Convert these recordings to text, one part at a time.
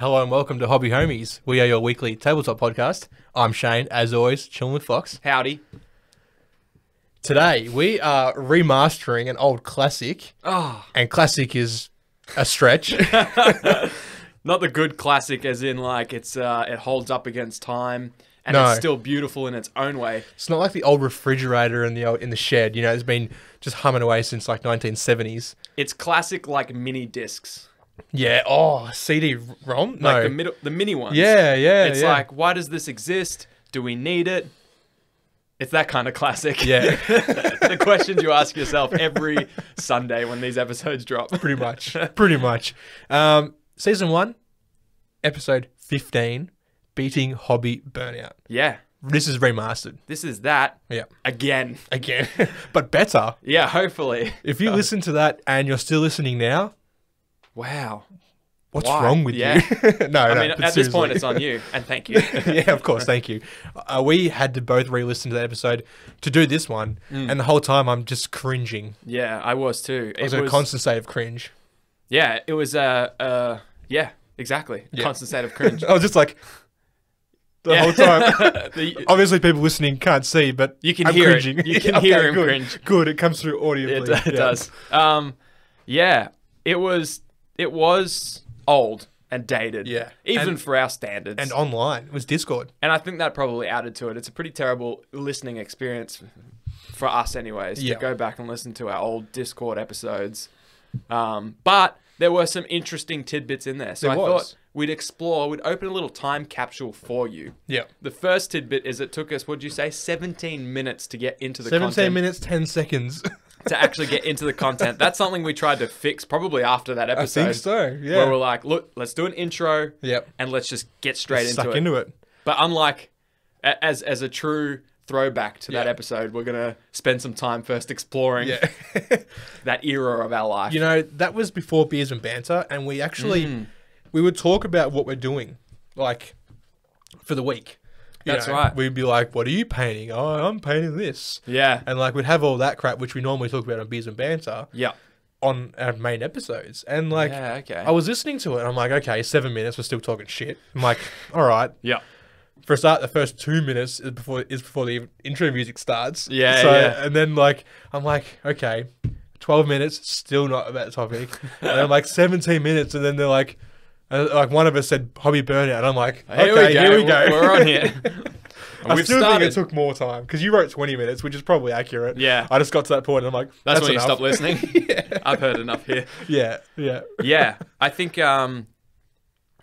Hello and welcome to Hobby Homies. We are your weekly tabletop podcast. I'm Shane, as always, chilling with Fox. Howdy. Today we are remastering an old classic, Oh, and classic is a stretch. not the good classic, as in like it's uh, it holds up against time and No. it's still beautiful in its own way. it's not like the old refrigerator in the old, in the shed. You know, it's been just humming away since like 1970s. It's classic like mini discs, Yeah. Oh, CD-ROM? No. like the middle, the mini ones. yeah, yeah. it's yeah. like why does this exist? Do we need it? It's that kind of classic. Yeah. the questions you ask yourself every Sunday when these episodes drop. pretty much. pretty much. Um, season one, episode 15, beating hobby burnout. Yeah, This is remastered. this is that Yeah. again. Again, but better. Yeah, hopefully. If you listen to that and you're still listening now, Wow. what's Why? wrong with Yeah. you? no, I no. mean, at this point, it's on you, and thank you. yeah, of course. Thank you. Uh, we had to both re-listen to that episode to do this one, Mm. and the whole time I'm just cringing. yeah, I was too. It was a constant state of cringe. yeah, it was uh, uh, yeah, exactly. Yeah. Constant state of cringe. I was just like the Yeah. whole time. The- Obviously, people listening can't see, but You can I'm hear it. You can Okay, hear him good. cringe. Good. It comes through audio. it, it Yeah. does. Um, yeah, it was. It was old and dated. Yeah. even And- for our standards. And online it was Discord. And I think that probably added to it. It's a pretty terrible listening experience for us, anyways, Yeah. to go back and listen to our old Discord episodes. Um, but there were some interesting tidbits in there. So There I was. thought we'd explore, we'd open a little time capsule for you. Yeah. The first tidbit is it took us, what'd you say, 17 minutes to get into the 17 content. minutes, 10 seconds. To actually get into the content. That's something we tried to fix probably after that episode. I think so. Yeah. Where we're like, look, let's do an intro yep. and let's just get straight into it. into it. But unlike as as a true throwback to that episode, we're gonna spend some time first exploring Yeah. that era of our life. you know, that was before Beers and Banter, and we actually Mm. we would talk about what we're doing, like for the week. That's know, right. We'd be like, "What are you painting? Oh, I'm painting this," yeah, and like we'd have all that crap, which we normally talk about on Beers and Banter, yeah, on our main episodes. And like, yeah. Okay. I was listening to it, and I'm like, "Okay, seven minutes, we're still talking shit." I'm like, "All right." yeah, For a start, the first two minutes is before is before the intro music starts. Yeah, So yeah. and then like I'm like, okay, twelve minutes, still not about the topic. and then like seventeen minutes, and then they're like, uh, like one of us said hobby burnout, I'm like, Here okay, we go. here we go. We're on here. I We've still started. think it took more time because you wrote twenty minutes, which is probably accurate. Yeah. I just got to that point, and I'm like, That's, that's, when enough. you stop listening. yeah. I've heard enough here. yeah, yeah, Yeah, I think um,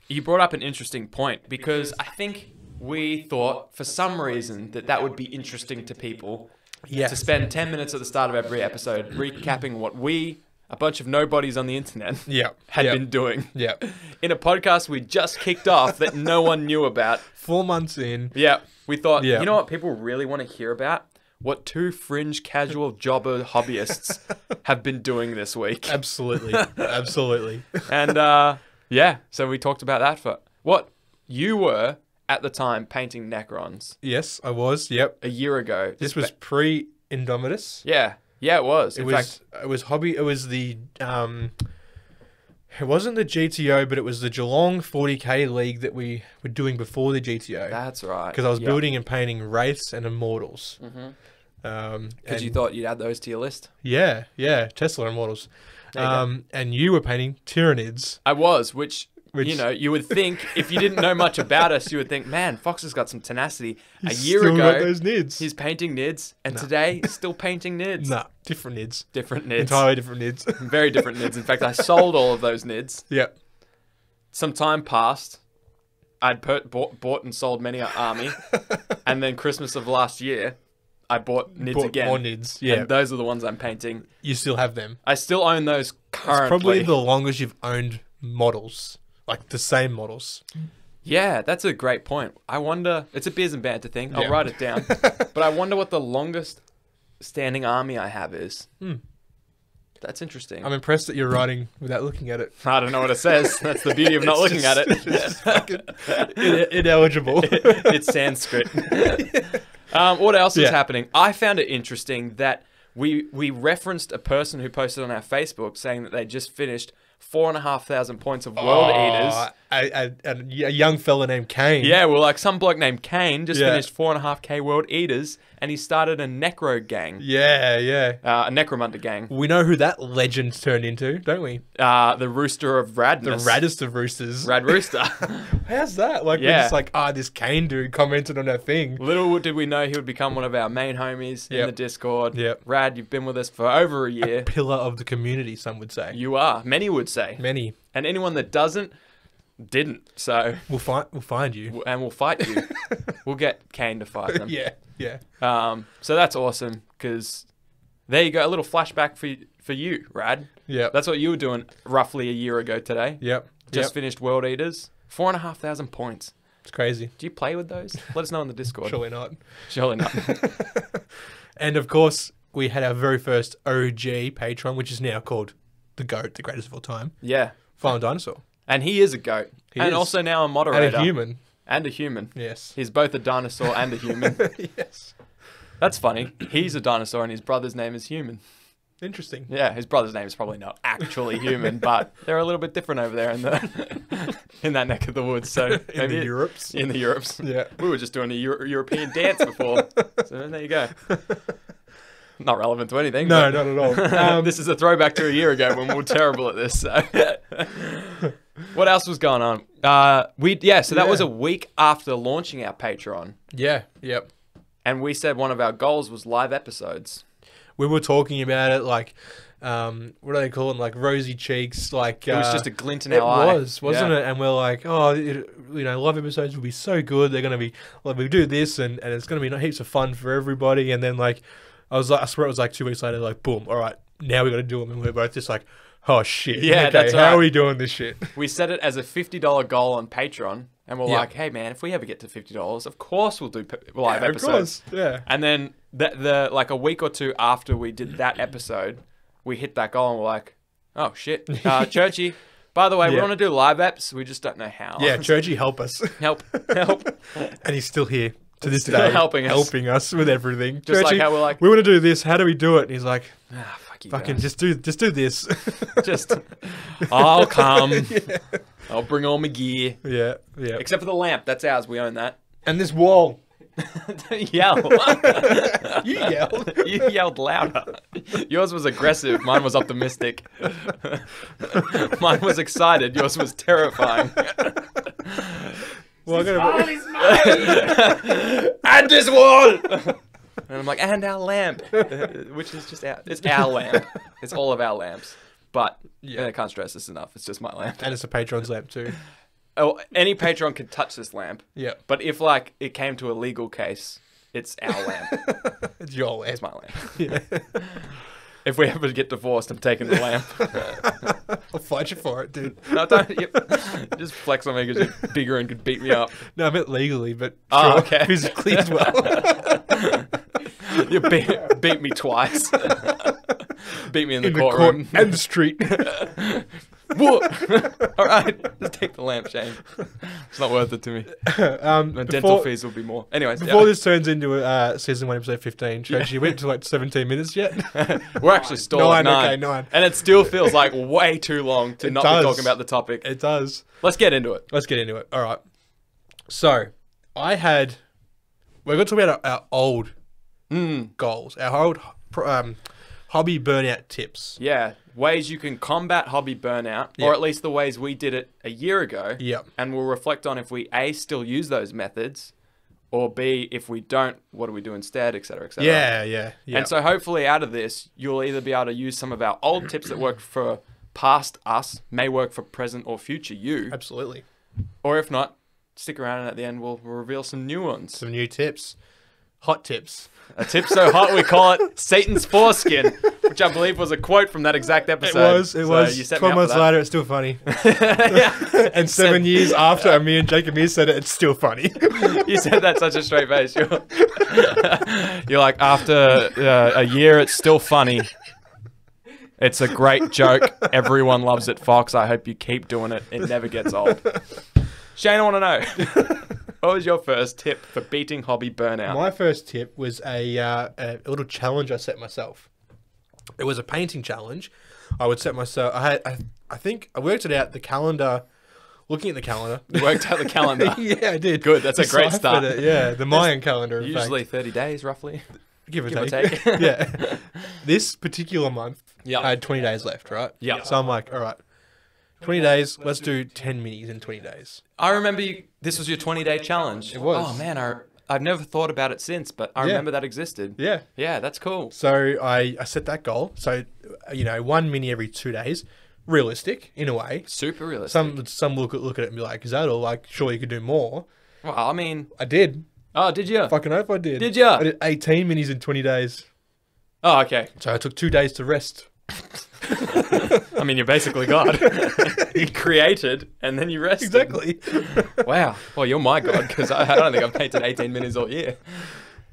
you brought up an interesting point because I think we thought for some reason that that would be interesting to people yeah. to spend 10 minutes at the start of every episode recapping what we, a bunch of nobodies on the internet, yeah, had yeah. been doing yeah. in a podcast we just kicked off that no one knew about. Four months in, Yeah, we thought, Yeah. you know what people really want to hear about? What two fringe casual jobber hobbyists have been doing this week. absolutely, absolutely. And uh, yeah, so we talked about that for what you were at the time painting Necrons Yes, I was. Yep. a year ago. This was pre Indomitus. yeah, yeah, it was. It In was fact, it was hobby. It was the um. It wasn't the GTO, but it was the Geelong 40k league that we were doing before the GTO. that's right. Because I was Yeah. building and painting wraiths and immortals. Mhm. Um, Because you thought you'd add those to your list. yeah, yeah, Tesla immortals. Um, and you were painting Tyranids. I was, which, Which- you know, you would think if you didn't know much about us, you would think, man, Fox has got some tenacity. A year ago, those nids. he's painting nids, and today he's still painting nids. Nah, different nids. Different nids. Entirely different nids. Very different nids. In fact, I sold all of those nids. yeah. Some time passed. I'd per- bought, bought and sold many an army, and then Christmas of last year, I bought nids Bought again. More nids. Yeah. And those are the ones I'm painting. you still have them. I still own those currently. It's probably the longest you've owned models. Like the same models. Yeah, that's a great point. I wonder. It's a beers and banter thing. I'll Yeah. write it down. but I wonder what the longest standing army I have is. Hmm. That's interesting. I'm impressed that you're writing without looking at it. I don't know what it says. That's the beauty of not It's looking just- at it's it. in- ineligible. it's Sanskrit. um, what else is happening? I found it interesting that we we referenced a person who posted on our Facebook saying that they just finished four and a half thousand points of World Oh, Eaters a, a, a, a young fella named Kane. Yeah, well, like some bloke named Kane just Yeah. finished four and a half k World Eaters, and he started a necro gang, Yeah, yeah. uh, a necromunda gang, We know who that legend turned into, don't we? uh, the Rooster of Rad. The Radness, raddest of roosters. Rad Rooster. How's that? Like, we're just like, ah, this Kane dude commented on our thing. Little did we know he would become one of our main homies in the Discord. Yep. Rad, you've been with us for over a year. Pillar of the community, some would say. You are. Many would say. Many. And anyone that doesn't, didn't. So, We'll find. We'll find you. and we'll fight you. we'll get Kane to fight them. yeah, yeah. Um, so that's awesome because there you go. A little flashback for for you, Rad. Yeah, That's what you were doing roughly a year ago today. Yep. Just yep. finished World Eaters. Four and a half thousand points. It's crazy. Do you play with those? Let us know in the Discord. Surely not. Surely not. And of course, we had our very first OG Patreon, which is now called the GOAT, the greatest of all time, yeah. Final Dinosaur. And he is a goat. He and is. also now a moderator. And a human. And a human. Yes. He's both a dinosaur and a human. yes. That's funny. He's a dinosaur and his brother's name is human. Interesting. Yeah, his brother's name is probably not actually human, but they're a little bit different over there in the in that neck of the woods. So In the it- Europes. in the Europes. Yeah. We were just doing a Euro- European dance before. So there you go. Not relevant to anything. No, not at all. Um, this is a throwback to a year ago when we were terrible at this. So. What else was going on? Uh, we yeah, so that was a week after launching our Patreon, yeah. Yep. and we said one of our goals was live episodes. We were talking about it like, um, what do they call it? Like rosy cheeks. Like It was uh, just a glint in It our eye. It was, wasn't it? And we're like, oh, it, you know, live episodes will be so good. They're gonna be like we do this, and, and it's gonna be heaps of fun for everybody. And then like, I was like, I swear it was like two weeks later, like boom, all right, now we got to do them, and we're both just like, oh shit, Yeah, okay, that's how right. are we doing this shit? We set it as a fifty dollar goal on Patreon, and we're Yeah. like, hey man, if we ever get to fifty dollars, of course we'll do live Yeah, of episodes. course, yeah. And then the, the like a week or two after we did that episode, we hit that goal and we're like, oh shit, uh, Churchy. By the way, we want to do live apps. We just don't know how. Yeah, Churchy, help us, help, help. and he's still here to this Still day, helping us. helping us with everything. Just like Churchy, how we're like, we want to do this. How do we do it? And he's like, ah, fuck you fucking guys. just do, just do this. just, I'll come. I'll bring all my gear, yeah, yeah. except for the lamp. That's ours. We own that. And this wall, Don't Yell. you yelled. you yelled louder. Yours was aggressive. Mine was optimistic. Mine was excited. Yours was terrifying. Well, I gotta. and this wall. And I'm like, and our lamp, which is just our, it's our lamp. It's all of our lamps. But Yeah. I can't stress this enough. It's just my lamp. And it's a patron's lamp too. Oh, any patron could touch this lamp. Yeah. But if like it came to a legal case, it's our lamp. It's your lamp. It's my lamp. Yeah. If we ever get divorced, I'm taking the lamp. I'll fight you for it, dude. no, don't. Yep. Just flex on me because you're bigger and could beat me up. No, I meant legally, but Oh, sure, okay. physically as well. You beat, beat me twice. beat me in the In the court courtroom. and the street. Whoa! All right, just take the lamp, Shane. It's not worth it to me. um, My before, dental fees will be more. Anyways, Before yeah. this turns into uh, season one, episode fifteen, Tracy, you went to like seventeen minutes yet? we're actually still Nine, nine, okay, nine. and it still feels like way too long to It not does. be talking about the topic. it does. Let's get into it. Let's get into it. All right. So, I had. We're going to talk about our, our old Mm, goals, our old um, hobby burnout tips. yeah, ways you can combat hobby burnout, Yeah. or at least the ways we did it a year ago. Yep. and we'll reflect on if we a still use those methods, or b if we don't, what do we do instead, etc., etc. Yeah, yeah, yeah. And so hopefully out of this, you'll either be able to use some of our old tips that worked for past us, may work for present or future you, Absolutely. or if not, stick around and at the end we'll reveal some new ones. Some new tips. Hot tips. A tip so hot we call it Satan's foreskin, which I believe was a quote from that exact episode. It was. It So was. Me Twelve months later, it's still funny. and seven years after me and Jacob Mears said it, it's still funny. You said that such a straight face. You're, you're like, after uh, a year, it's still funny. It's a great joke. Everyone loves it, Fox. I hope you keep doing it. It never gets old. Shane, I want to know. What was your first tip for beating hobby burnout? My first tip was a, uh, a little challenge I set myself. It was a painting challenge. I would set myself. I had. I, I think I worked it out. The calendar looking at the calendar. You worked out the calendar. yeah, I did. Good, that's a great start. it, Yeah, the Mayan calendar. In Usually fact. 30 days, roughly. give or give or take. take. yeah. This particular month, Yeah. I had 20 days left, right? Yeah. So I'm like, all right, 20 days. Let's do 10 minis in 20 days. I remember you, this was your 20 day challenge. It was. Oh, man. I, I've never thought about it since, but I Yeah. remember that existed. Yeah. Yeah, that's cool. So I, I set that goal. So, uh, you know, one mini every two days, realistic in a way. Super realistic. Some some look at look at it and be like, is that all? Like, sure, you could do more. well, I mean, I did. oh, did you? Fucking hope I did. Did you? I did 18 minis in 20 days. Oh, okay. So I took two days to rest. I mean, you're basically God. you created and then you rested. Exactly. Wow. Well, you're my God because I, I don't think I've painted 18 minutes all year.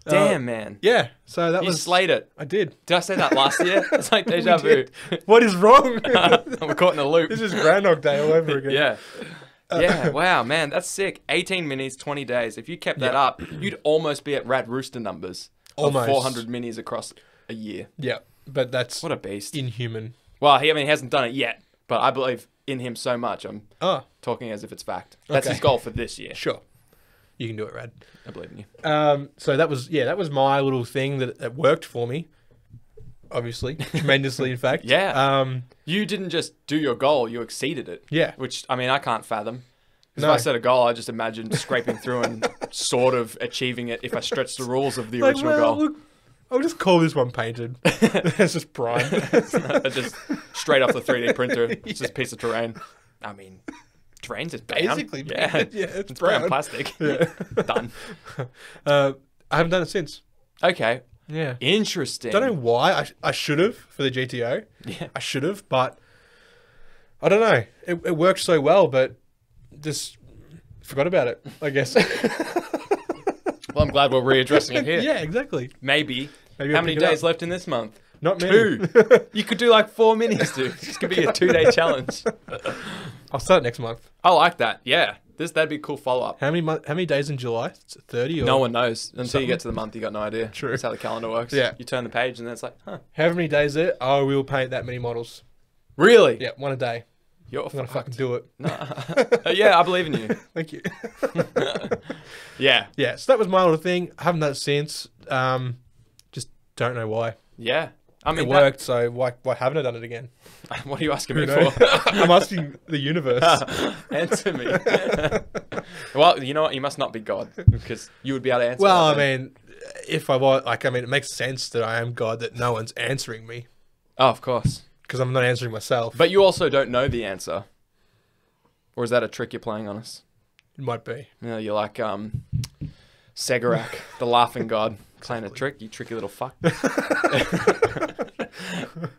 Uh, Damn, man. yeah. So that You was. slayed it. I did. Did I say that last year? It's like deja vu. What is wrong? I'm caught in a loop. this is Groundhog Day all over again. Yeah. Uh, yeah, wow, man, that's sick. 18 minis, 20 days. If you kept that Yeah. up, you'd almost be at Rad Rooster numbers. of Almost. 400 minis across a year. Yeah. But that's What a beast. inhuman. Well, he, I mean, he hasn't done it yet, but I believe in him so much. I'm Oh, talking as if it's fact. That's Okay. his goal for this year. sure. You can do it, Rad. I believe in you. Um, so that was yeah, that was my little thing that, that worked for me. Obviously, tremendously, in fact. Yeah. Um, You didn't just do your goal, you exceeded it. yeah. Which, I mean, I can't fathom. 'Cause No. If I set a goal, I just imagine scraping through and sort of achieving it if I stretch the rules of the Like, original well, goal. look, I'll just call this one painted. it's just prime. just straight off the 3D printer. It's just a piece of terrain. I mean, terrain's just brown. Basically, yeah. Yeah, it's it's brown, brown. plastic. Yeah. Done. uh, I haven't done it since. Okay, Yeah. interesting. Don't know why. I, I should have for the GTO. Yeah. I should have, but I don't know. It, it worked so well, but just forgot about it. I guess. Well, I'm glad we're readdressing it here. yeah, exactly. Maybe. Maybe How many days left in this month? Not many. Two. you could do like four minis, dude. This could be a two-day challenge. I'll start next month. I like that. Yeah, this that'd be a cool follow-up. How many month, How many days in July? It's thirty. Or No one knows until Something. you get to the month. You got no idea. True. That's how the calendar works. Yeah. You turn the page and then it's like, huh? However many days there. Oh, we will paint that many models. Really? Yeah, one a day. You're I'm gonna fucking do it. No. yeah, I believe in you. Thank you. Yeah. yeah, so that was my little thing. I haven't done it since. Um, don't know why. Yeah. I mean, it that- worked, so why why haven't I done it again? what are you asking me for? I'm asking the universe. answer me. well, you know what? You must not be God because you would be able to answer. well, I then. mean, if I was like, I mean, it makes sense that I am God that no one's answering me oh, of course. because I'm not answering myself. But you also don't know the answer, or is that a trick you're playing on us? it might be. You know, you're like um, Cegorach, the laughing god, playing a trick. You tricky little fuck.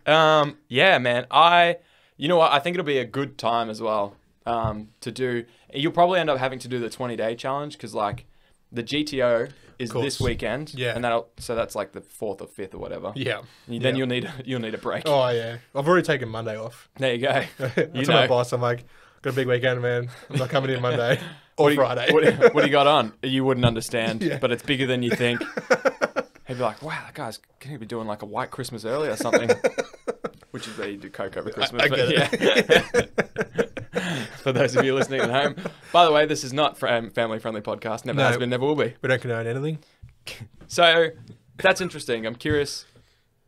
um, yeah, man. I, you know what? I think it'll be a good time as well. Um, to do. You'll probably end up having to do the 20 day challenge because like the GTO is this weekend. Yeah. And that'll so that's like the fourth or fifth or whatever. Yeah. You- Then Yeah. you'll need you'll need a break. Oh yeah. I've already taken Monday off. There you go. I You told my know. boss, I'm like, got a big weekend, man. I'm not coming in Monday or What you- Friday. what, what do you got on? You wouldn't understand, Yeah. but it's bigger than you think. He'd be like, "Wow, that guy's can he be doing like a white Christmas early or something?" Which is where you do coke over Christmas. I but get yeah. For those of you listening at home, by the way, this is not a um, family friendly podcast. Never No. has been, never will be. we don't condone anything. So that's interesting. I'm curious.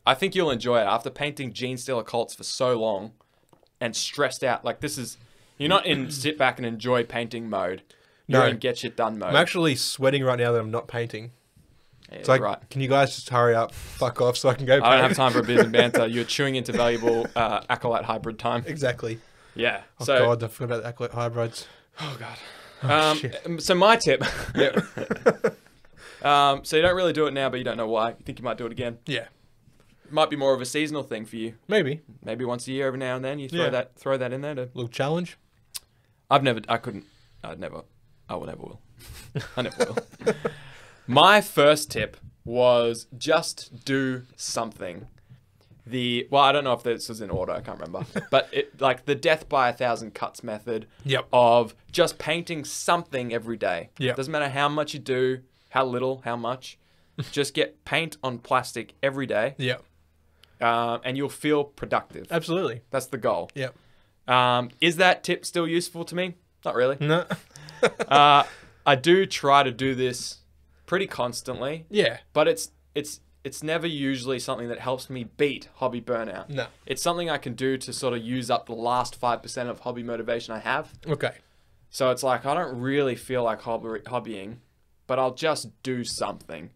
I think you'll enjoy it after painting Genestealer Cults for so long and stressed out. Like this is, you're not in sit back and enjoy painting mode. You're No. in get shit done mode. I'm actually sweating right now that I'm not painting. Yeah, It's like, right. can you guys just hurry up, fuck off, so I can go? I don't have time for a bit of banter. You're chewing into valuable uh, acolyte hybrid time. Exactly. Yeah. Oh so, god, I forgot about the acolyte hybrids. oh god. Oh, um, shit. so my tip. Yeah. um, so you don't really do it now, but you don't know why. You think you might do it again. yeah. Might be more of a seasonal thing for you. Maybe Maybe once a year, every now and then, you throw Yeah. that throw that in there. To a little challenge. I've never. I couldn't. I'd never. I will never will. I never will. My first tip was just do something. The well, I don't know if this was in order. I can't remember. But it like the death by a thousand cuts method Yep. of just painting something every day. Yeah. Doesn't matter how much you do, how little, how much. just get paint on plastic every day, Yep. um, and you'll feel productive. Absolutely. That's the goal. Yep. Um, is that tip still useful to me? Not really. No. uh, I do try to do this pretty constantly, yeah. but it's it's it's never usually something that helps me beat hobby burnout. No. It's something I can do to sort of use up the last five percent of hobby motivation I have. Okay. So it's like I don't really feel like hobby, hobbying, but I'll just do something.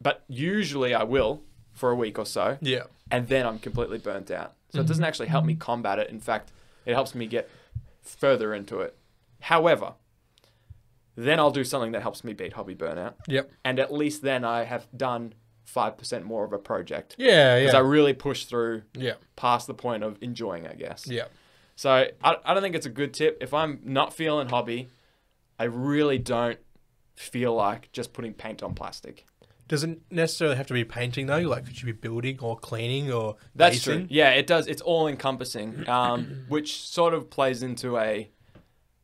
But usually I will for a week or so, Yeah. and then I'm completely burnt out. So it doesn't actually help me combat it. In fact, it helps me get further into it. However, then I'll do something that helps me beat hobby burnout, Yep. and at least then I have done five percent more of a project Yeah. Yeah. Because I really push through Yeah. past the point of enjoying, I guess. Yeah. So I, I don't think it's a good tip. If I'm not feeling hobby, I really don't feel like just putting paint on plastic. Doesn't necessarily have to be painting though. Like, could you be building or cleaning or That's basing? true. Yeah, it does. It's all encompassing, um, which sort of plays into a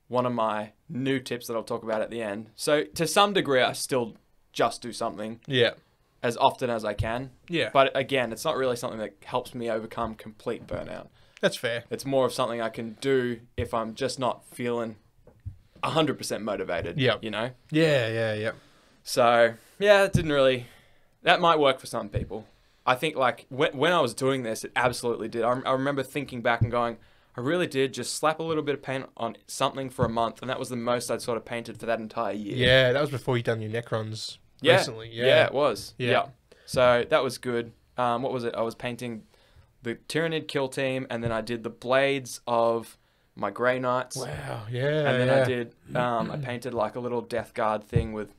one of my new tips that I'll talk about at the end. So to some degree, I still just do something Yeah. as often as I can. Yeah. But again, it's not really something that helps me overcome complete burnout. That's fair. It's more of something I can do if I'm just not feeling 100% motivated. Yeah. You know? Yeah. Yeah. Yeah. So, yeah, it didn't really. That might work for some people. I think, like, when, when I was doing this, it absolutely did. I, I remember thinking back and going, I really did just slap a little bit of paint on something for a month, and that was the most I'd sort of painted for that entire year. Yeah. That was before you'd done your Necrons Yeah. recently. Yeah. Yeah. it was. Yeah. Yeah. So that was good. Um, what was it? I was painting the Tyranid kill team, and then I did the blades of my Grey Knights. Wow. Yeah. and then yeah. I did, um, I painted like a little Death Guard thing with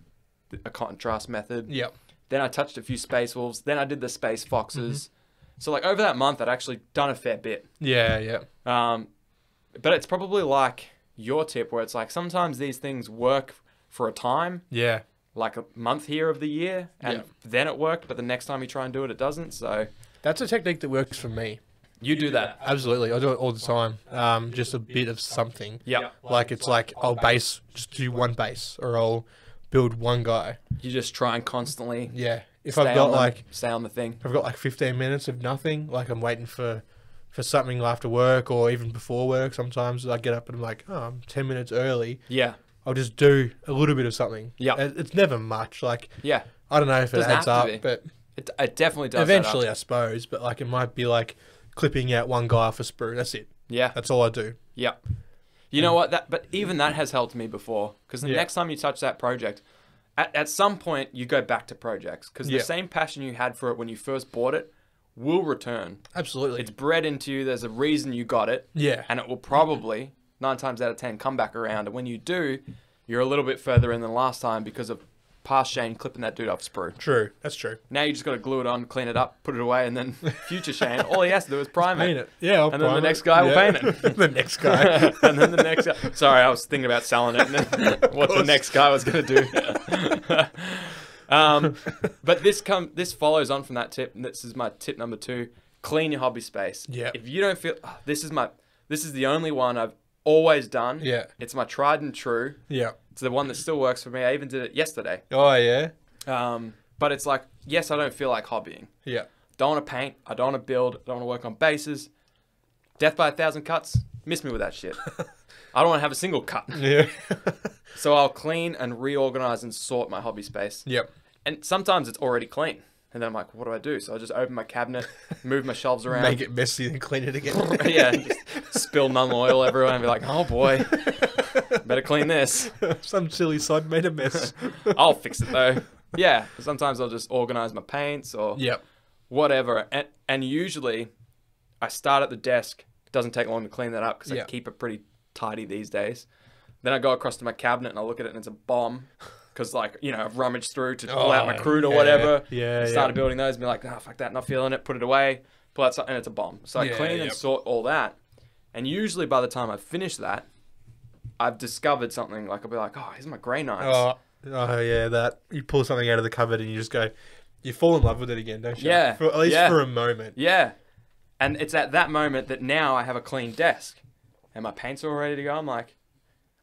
a contrast method. Yep. Then I touched a few Space Wolves. Then I did the Space Foxes. Mm-hmm. So like over that month, I'd actually done a fair bit. Yeah. Yeah. Um, but it's probably like your tip, where it's like sometimes these things work for a time, Yeah. like a month here of the year, and Yeah. then it worked. But the next time you try and do it, it doesn't. So That's a technique that works for me. you do that. Absolutely. I do it all the time. Um, just a bit of something. Yeah. Like it's like I'll base just do one base or I'll build one guy. You just try and constantly Yeah. If I've got the- like stay on the thing. if I've got like 15 minutes of nothing, like I'm waiting for for something after work or even before work. Sometimes I get up and I'm like, oh, I'm 10 minutes early. Yeah. I'll just do a little bit of something. Yeah. It's never much. Like Yeah. I don't know if it Doesn't adds up, but It, it definitely does. eventually I suppose. But like it might be like clipping out one guy off a sprue. That's it. Yeah. That's all I do. Yeah. You know what? That but even that has helped me before because the Yeah. next time you touch that project, at, at some point you go back to projects because Yeah. the same passion you had for it when you first bought it will return. Absolutely. It's bred into you. There's a reason you got it, yeah. and it will probably nine times out of ten come back around. And when you do, you're a little bit further in than last time because of past Shane clipping that dude off sprue. True. That's true. Now you just got to glue it on, clean it up, put it away, and then future Shane, all he has to do is prime it. Paint it. Yeah. I'll And then the next guy will Yeah. paint it. the next guy. and then the next guy. Sorry, I was thinking about selling it and then what the next guy was going to do. um, but this come this follows on from that tip. And this is my tip number two: clean your hobby space. Yeah. If you don't feel "Ah, this is my this is the only one I've always done. Yeah. It's my tried and true. Yeah. It's the one that still works for me. I even did it yesterday. Oh yeah. Um, but it's like, yes, I don't feel like hobbying. Yeah. Don't want to paint. I don't want to build. I don't want to work on bases. Death by a thousand cuts. Miss me with that shit. I don't want to have a single cut. Yeah. So I'll clean and reorganize and sort my hobby space. yep. And sometimes it's already clean. And then I'm like, what do I do? So I just open my cabinet, move my shelves around. Make it messy and clean it again. yeah, just spill Nuln Oil everywhere and be like, oh boy, better clean this. Some silly sod made a mess. I'll fix it though. Yeah, sometimes I'll just organize my paints or yep. whatever. And, and usually I start at the desk. It doesn't take long to clean that up because Yeah. I keep it pretty tidy these days. Then I go across to my cabinet and I look at it and it's a bomb. Because, like, you know, I've rummaged through to pull out my Oh, Kroot or yeah, whatever. yeah, Started yeah. building those and be like, oh, fuck that, not feeling it. Put it away. Pull out something and it's a bomb. So I Yeah, clean and sort all that. And usually by the time I finish that, I've discovered something. Like, I'll be like, oh, here's my grey knights. Oh, oh yeah, that you pull something out of the cupboard and you just go, you fall in love with it again, don't you? Yeah, For, at least for a moment. Yeah. And it's at that moment that now I have a clean desk and my paints are all ready to go. I'm like,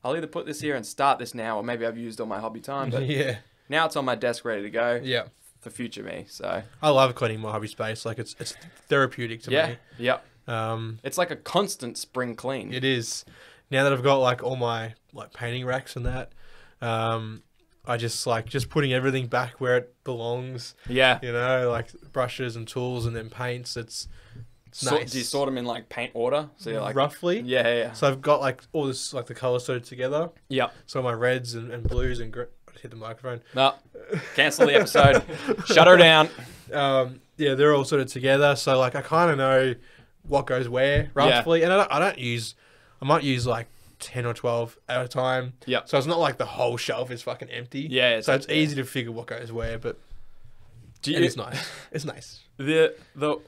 I'll either put this here and start this now, or maybe I've used all my hobby time, but yeah. now it's on my desk ready to go Yeah. for future me. So, I love cleaning my hobby space. Like it's it's therapeutic to yeah. me. Yeah. Um, It's like a constant spring clean. it is. now that I've got like all my like painting racks and that, um, I just like just putting everything back where it belongs. Yeah. You know, like brushes and tools and then paints. It's, it's So, nice. Do you sort them in like paint order? So you're like, roughly. yeah, yeah, yeah. So I've got like all this like the colors sorted together. Yep. So my reds and, and blues and gr- hit the microphone. No, cancel the episode. Shut her down. Um, yeah, they're all sorted together. So like I kind of know what goes where roughly, and I don't, I don't use. I might use like ten or twelve at a time. Yep. So it's not like the whole shelf is fucking empty. Yeah, it's so it's like- easy to figure what goes where, but Do it is nice. It's nice. The the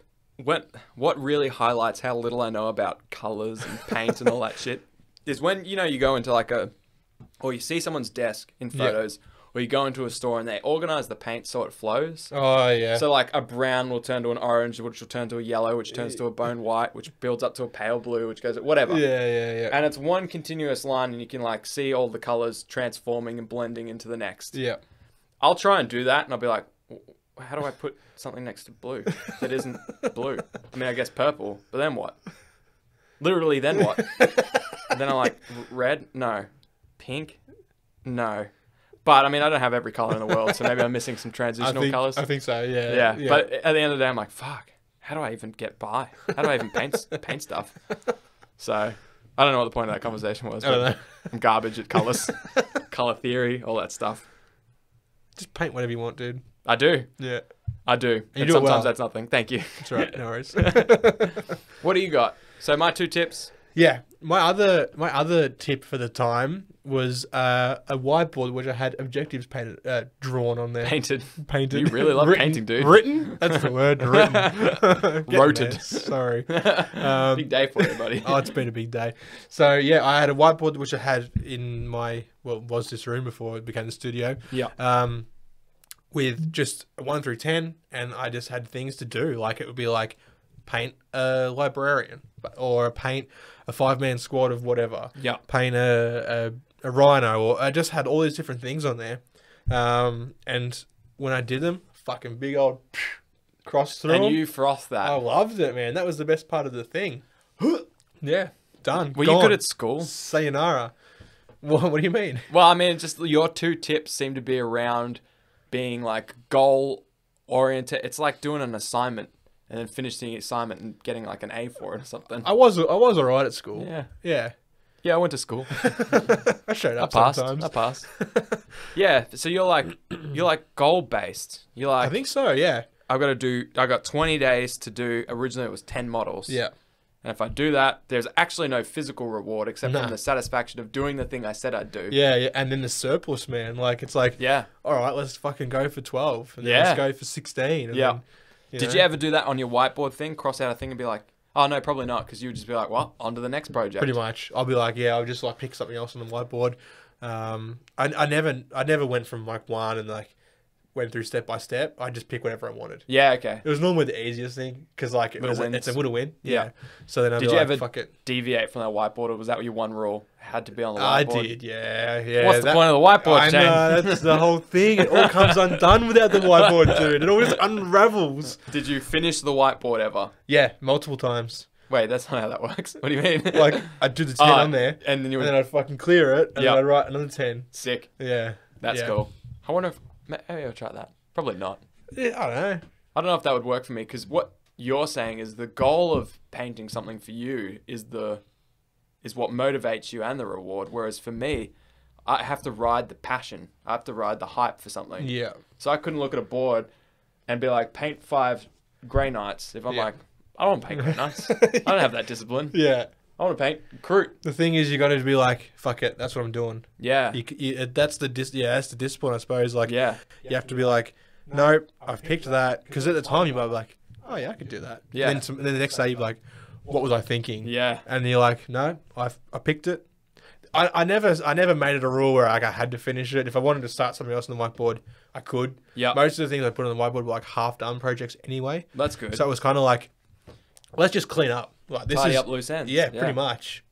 what what really highlights how little I know about colors and paint and all that shit is when you know you go into like a or you see someone's desk in Yeah. photos or you go into a store and they organize the paint so it flows. Oh yeah. So like a brown will turn to an orange, which will turn to a yellow, which turns to a bone white, which builds up to a pale blue, which goes whatever. yeah, yeah, yeah. And it's one continuous line, and you can like see all the colors transforming and blending into the next. yeah. I'll try and do that, and I'll be like, "W- how do I put something next to blue that isn't blue? I mean, I guess purple, but then what? Literally, then what? And then I'm like, red? No. Pink? No. But I mean, I don't have every color in the world, so maybe I'm missing some I transitional think, colors. I think so. Yeah. yeah. But at the end of the day, I'm like, fuck. How do I even get by? How do I even paint paint stuff? So I don't know what the point of that conversation was. I don't but know. I'm garbage at colors, color theory, all that stuff. Just paint whatever you want, dude. I do. Yeah. I do. And, do sometimes well. that's nothing. Thank you. That's right. No worries. What do you got? So my two tips. Yeah, my other my other tip for the time was uh, a whiteboard which I had objectives painted uh, drawn on there. Painted. Painted. You really love Written- painting, dude. Written. That's the word. Written. Roted. Sorry. Um, Big day for you, buddy. oh, it's been a big day. So yeah, I had a whiteboard which I had in my well was this room before it became the studio. yeah. Um, with just one through ten, and I just had things to do. Like it would be like paint a librarian, or paint a five man squad of whatever. Yeah. Paint a, a a rhino, or I just had all these different things on there. Um, and when I did them, fucking big old cross through. And 'em. you froth that. I loved it, man. That was the best part of the thing. yeah, done. Were you good at school? Sayonara. What do you mean? Well, I mean, just your two tips seem to be around being like goal oriented. It's like doing an assignment and then finishing the assignment and getting like an A for it or something. I was I was alright at school. Yeah. Yeah. Yeah, I went to school. I showed up I passed. sometimes. I passed. yeah, so you're like you're like goal based. You're like I think so. Yeah. I've got to do. I got 20 days to do. Originally, it was 10 models. Yeah. And if I do that, there's actually no physical reward except Nah. from the satisfaction of doing the thing I said I'd do. Yeah. Yeah. And then the surplus, man. Like it's like, Yeah. all right, let's fucking go for twelve. And Yeah. let's go for sixteen. Yeah. Then, Did know, you ever do that on your whiteboard thing? Cross out a thing and be like, oh no, probably not, because you would just be like, well, on to the next project. Pretty much. I'll be like, yeah, I'll just like pick something else on the whiteboard. Um, I, I never I never went from like one and like went through step by step. I just pick whatever I wanted. Yeah. Okay. It was normally the easiest thing because like it was, it's a would have win. Yeah. Yeah. So then I'd Did you like, ever fuck it. Deviate from that whiteboard, or was that your one rule? Had to be on the I whiteboard. did, yeah, yeah. What's the point of the whiteboard, I Shane? know, that's the whole thing. It all comes undone without the whiteboard, dude. It always unravels. Did you finish the whiteboard ever? Yeah, multiple times. Wait, that's not how that works. What do you mean? Like I'd do the ten Ah, on there, and then you and then I'd fucking clear it, and Yeah. then I'd write another ten. sick. Yeah, That's yeah. cool. I wonder if maybe I'll try that. Probably not. Yeah, I don't know. I don't know if that would work for me because what you're saying is the goal of painting something for you is the is what motivates you and the reward. Whereas for me, I have to ride the passion. I have to ride the hype for something. Yeah, So I couldn't look at a board and be like, paint five grey knights. If I'm Yeah. like, I don't paint grey knights. I don't have that discipline. yeah. I want to paint Groot. The thing is, you got to be like, fuck it. That's what I'm doing. Yeah. You, you, that's the dis- yeah, that's the discipline, I suppose. Like, Yeah. you have to be like, nope, I've picked that. Because at the time, you might be like, oh yeah, I could do that. Yeah. And then, some, and then the next day, you're like, what was I thinking? Yeah. And you're like, no, I I picked it. I, I never I never made it a rule where like I had to finish it. If I wanted to start something else on the whiteboard, I could. Yeah. Most of the things I put on the whiteboard were like half done projects anyway. That's good. So it was kind of like, let's just clean up. Like this Tidy is up loose ends. yeah, pretty much.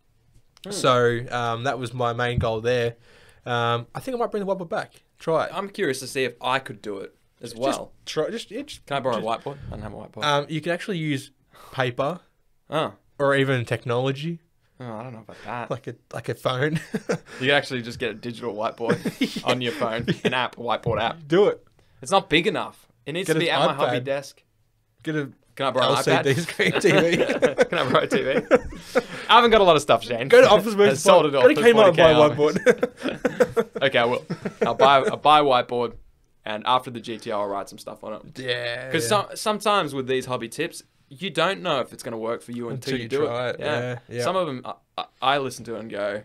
So um, that was my main goal there. Um, I think I might bring the whiteboard back. Try it. I'm curious to see if I could do it as well. Just try. Just, yeah, just Can I borrow just- a whiteboard? I don't have a whiteboard. Um, you can actually use paper oh. or even technology. Oh, I don't know about that. like a like a phone. You can actually just get a digital whiteboard on your phone, an app, a whiteboard app. Do it. It's not big enough. It needs Get to be at my hobby desk. Get a Can I borrow an LCD iPad? screen TV. Can I borrow a TV? I haven't got a lot of stuff, Shane. Go to Office I sold it Go off to for Kmart and buy a whiteboard. Okay, I will. I'll buy I'll buy a whiteboard, and after the GTO, I'll write some stuff on it. yeah. Because some, sometimes with these hobby tips, you don't know if it's going to work for you until, Until you, you do it. it, yeah, yeah. Some of them I, I- I listen to and go,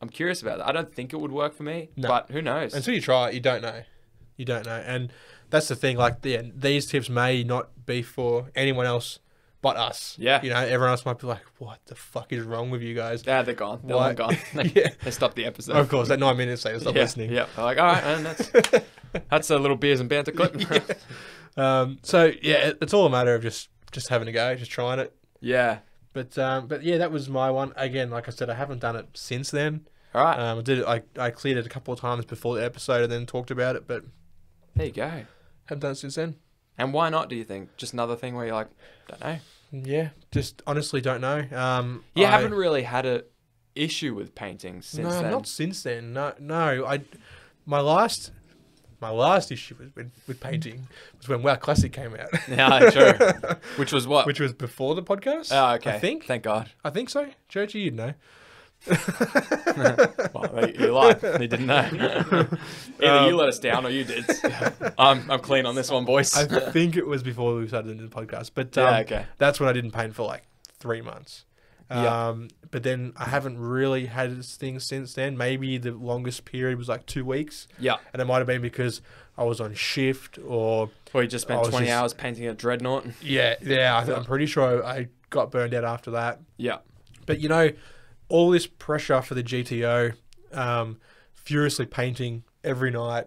I'm curious about that. I don't think it would work for me, No. but who knows? Until you try it, you don't know. You don't know, and that's the thing. Like, yeah, these tips may not be for anyone else but us. Yeah. You know, everyone else might be like, "What the fuck is wrong with you guys?" yeah, they're gone. They're gone. They, Yeah. they stopped the episode. Of course, at nine minutes they stop yeah, listening. Yeah, they're like, all right, man, that's that's a little beers and banter clip. Um, so yeah, it, it's all a matter of just just having a go, just trying it. yeah. But um, but yeah, that was my one. Again, like I said, I haven't done it since then. All right. Um, I did it. I, I cleared it a couple of times before the episode and then talked about it, but there you go. It since then. And why not? Do you think just another thing where you're like, don't know. Yeah, just honestly don't know. Um, You I- haven't really had a issue with painting since no, then. not since then. No, no. I my last my last issue with, with, with painting was when WoW Classic came out. Yeah, true. Which was what? Which was before the podcast. oh, okay. I think. Thank God. I think so. Churchy, you'd know. Well, you lied. They didn't know. Either you let us down or you did. I'm, I'm clean on this one, boys. I think it was before we started the podcast, but um, yeah, okay. that's when I didn't paint for like three months. Yeah. Um, but then I haven't really had this thing since then. Maybe the longest period was like two weeks, Yeah. and it might have been because I was on shift or Or you just spent 20 just- hours painting a dreadnought. yeah, yeah. I, I'm pretty sure I got burned out after that. Yeah. But you know, all this pressure for the GTO, um, furiously painting every night.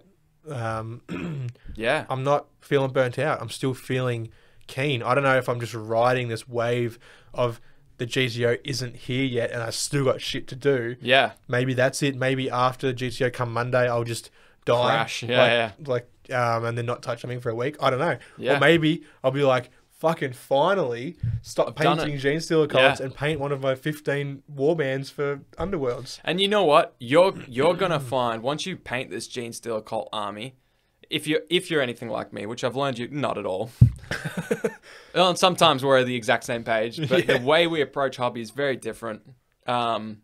Um, Yeah. I'm not feeling burnt out. I'm still feeling keen. I don't know if I'm just riding this wave of the GTO isn't here yet and I still got shit to do. Yeah. Maybe that's it. Maybe after the GTO come Monday, I'll just die. Crash. Yeah, like, Like, um, and then not touch something for a week. I don't know. Yeah. Or maybe I'll be like, fucking finally stop I've painting Genestealer cards Yeah. and paint one of my 15 warbands for Underworlds. And you know what? You're you're gonna find once you paint this Genestealer cult army, if you if you're anything like me, which I've learned you not at all. well, and sometimes we're on the exact same page, but Yeah. the way we approach hobby is very different. Um,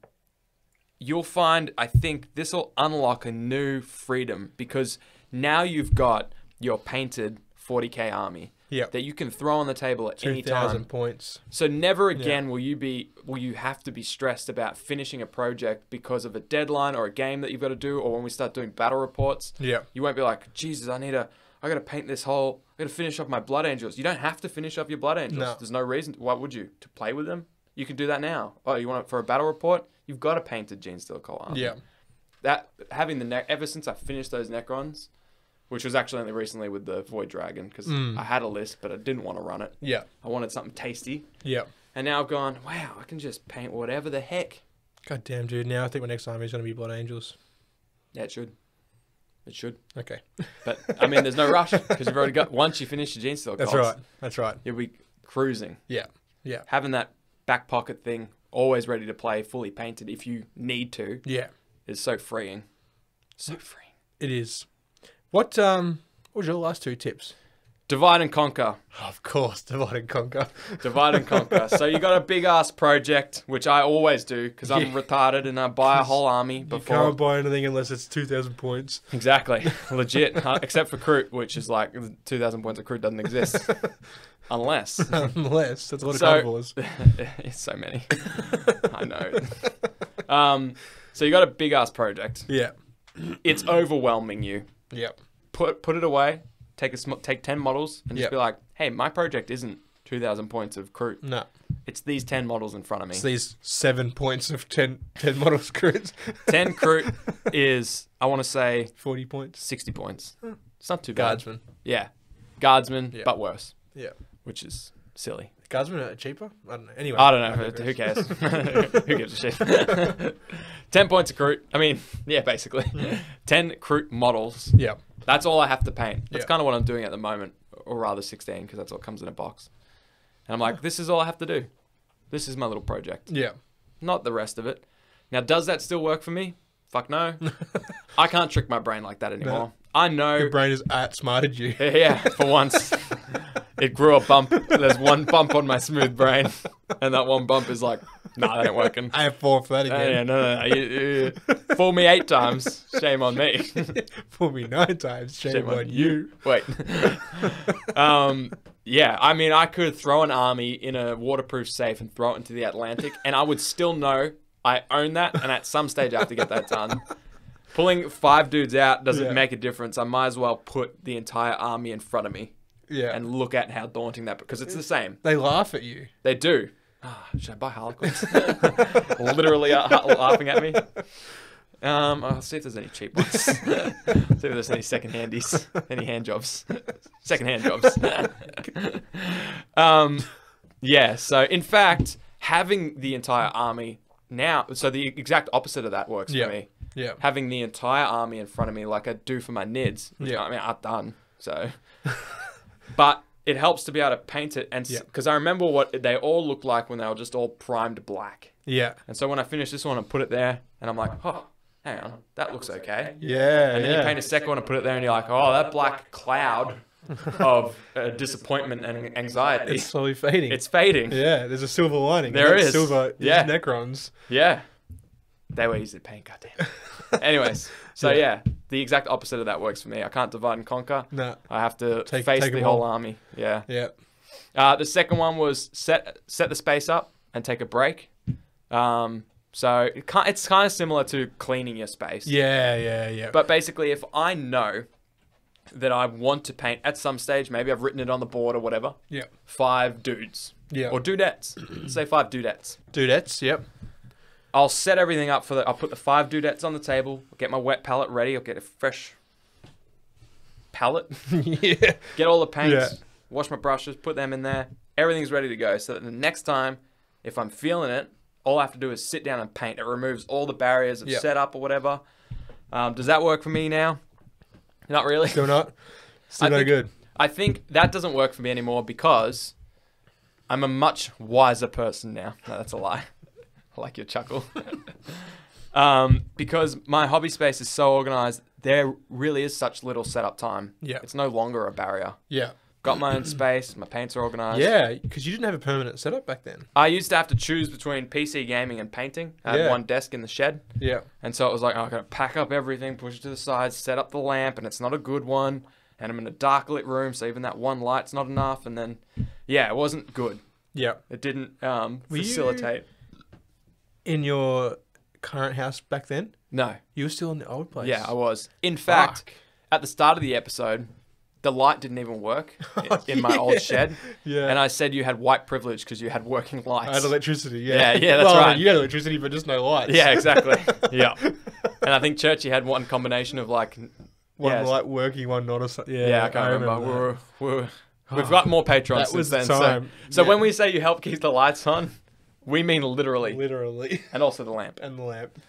you'll find I think this will unlock a new freedom because now you've got your painted 40k army Yeah. that you can throw on the table at any 2,000 time. points. So never again will you be will you have to be stressed about finishing a project because of a deadline or a game that you've got to do or when we start doing battle reports. Yeah. You won't be like, Jesus, I need a I gotta paint this whole I gotta finish off my blood angels. You don't have to finish off your blood angels. No. There's no reason why would you? To play with them? You can do that now. Oh, you want it for a battle report? You've got to paint a painted Genestealer Cult army. Yeah. That having the neck ever since I finished those Necrons, which was actually only recently with the Void Dragon, because Mm. I had a list but I didn't want to run it. Yeah. I wanted something tasty. Yeah. And now I've gone, wow, I can just paint whatever the heck. God damn, dude. Now I think my next army is going to be Blood Angels. Yeah, it should. It should. Okay. But I mean, there's no rush because you've already got once you finish your gene steel That's right. That's right. You'll be cruising. Yeah. Yeah. Having that back pocket thing always ready to play, fully painted if you need to, Yeah. is so freeing. So freeing. It is. What um what was your last two tips? Divide and conquer. Of course, divide and conquer. Divide and conquer. So you got a big ass project, which I always do because I'm Yeah. retarded and I buy a whole army You before. can't buy anything unless it's two thousand points. Exactly. Legit. Except for Kroot, which is like 2,000 points of Kroot doesn't exist. Unless. unless that's a lot of So- carnivores. it's so many. I know. Um, so you got a big ass project. Yeah. It's overwhelming you. Yeah. Put put it away. Take a sm- take ten models and just Yep. be like, hey, my project isn't two thousand points of Kroot. No. It's these ten models in front of me. It's these seven points of 10, 10 model screws. ten Kroot is I want to say Forty points. sixty points. It's not too bad. Guardsmen. Yeah, guardsman, Yeah. but worse, Yeah. which is silly. Guardsmen are uh, cheaper? I don't know. Anyway. I don't know. digress. Who cares? Who gives a shit? Ten points of crew. I mean, yeah, basically. Hmm. Ten crew models. Yeah. That's all I have to paint. That's Yeah. kind of what I'm doing at the moment, or rather 16, because that's what comes in a box. And I'm like, this is all I have to do. This is my little project. Yeah. not the rest of it. Now, does that still work for me? Fuck no. I can't trick my brain like that anymore. I know. Your brain is outsmarted you. Yeah, for once. It grew a bump. There's one bump on my smooth brain, and that one bump is like, nah, that ain't working. I have four for that Uh, again. yeah, no, no, no. You, you, fool me eight times. Shame on me. For me nine times. Shame, Shame on, on you. Wait. um, yeah, I mean, I could throw an army in a waterproof safe and throw it into the Atlantic, and I would still know I own that, and at some stage I have to get that done. Pulling five dudes out doesn't Yeah. make a difference. I might as well put the entire army in front of me Yeah. and look at how daunting that because it's the same. they laugh at you. They do. Ah, should I buy Harlequins? Literally uh, laughing at me. Um, I'll see if there's any cheap ones. see if there's any second handies, any hand jobs, second hand jobs. um, yeah. So in fact, having the entire army now, so the exact opposite of that works Yeah. for me. Yeah. Having the entire army in front of me, like I do for my nids. Yeah. I mean, I've done so. But it helps to be able to paint it, and Yeah. because I remember what they all looked like when they were just all primed black. Yeah. And so when I finish this one and put it there, and I'm like, oh, hang on, that looks okay. Yeah. And then yeah. you paint a second one and put it there, and you're like, oh, that black cloud of uh, disappointment and anxiety, It's slowly fading. it's fading. yeah, there's a silver lining. There is Silver Yeah. Necrons. Yeah. They were easy to paint, goddamn. Anyways, so yeah. Yeah. the exact opposite of that works for me. I can't divide and conquer. No. I have to Take- face take the whole army. Yeah. Yeah. Uh, the second one was set set the space up and take a break. Um, so it it's kind of similar to cleaning your space. Yeah. Yeah. Yeah. But basically, if I know that I want to paint at some stage, maybe I've written it on the board or whatever, yeah. five dudes Yeah. or dudettes, say five dudettes. Dudettes. Yep. I'll set everything up for the. I'll put the five dudettes on the table. Get my wet palette ready. I'll get a fresh palette. yeah. Get all the paints. Yeah. Wash my brushes. Put them in there. Everything's ready to go. So that the next time, if I'm feeling it, all I have to do is sit down and paint. It removes all the barriers of Yep. setup or whatever. Um, does that work for me now? Not really. Still not. Still no good. I think that doesn't work for me anymore because I'm a much wiser person now. No, that's a lie. I like your chuckle. um, because my hobby space is so organized, there really is such little setup time. Yeah. It's no longer a barrier. Yeah. Got my own space, my paints are organized. Yeah, because you didn't have a permanent setup back then. I used to have to choose between PC gaming and painting. I had Yeah. one desk in the shed. Yeah. And so it was like, oh, I'm going to pack up everything, push it to the side, set up the lamp, and it's not a good one. And I'm in a dark lit room, so even that one light's not enough. And then, yeah, it wasn't good. Yeah. It didn't um, facilitate. In your current house back then, No. you were still in the old place. Yeah, I was. In fact, Fuck. at the start of the episode, the light didn't even work i- in my Yeah. old shed. Yeah. And I said you had white privilege because you had working lights. I had electricity. Yeah. Yeah, yeah, that's well, I mean, right. you had electricity, but just no lights. yeah, exactly. yeah. And I think Churchy had one combination of like, One yeah, light working, one not or something. Yeah, Yeah, I can't remember. We that. were, we were, we've oh, got more patrons That was since the then. So, so when we say you help keep the lights on, we mean literally, Literally. and also the lamp. And the lamp.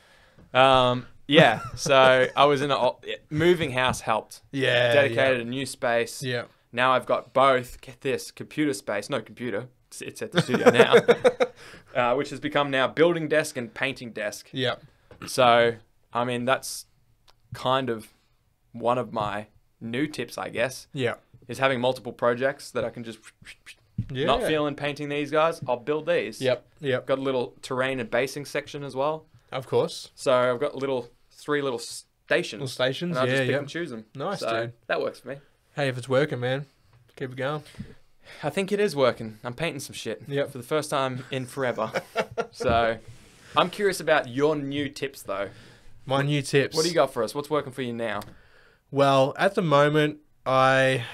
Um, yeah. So I was in a moving house helped. Yeah. Dedicated a new space. Yeah. Now I've got both. Get this computer space. No computer. It's, it's at the studio now, uh, which has become now building desk and painting desk. Yeah. So I mean that's kind of one of my new tips, I guess. Yeah. is having multiple projects that I can just Yeah. not feeling painting these guys. I'll build these. Yep. Yep. Got a little terrain and basing section as well. Of course. So I've got little three little stations. Little stations. and I'll yeah. just pick Yeah. and choose them. Nice, so dude. That works for me. Hey, if it's working, man, keep it going. I think it is working. I'm painting some shit Yep. for the first time in forever. so I'm curious about your new tips though. My new tips. What do you got for us? What's working for you now? Well, at the moment, I,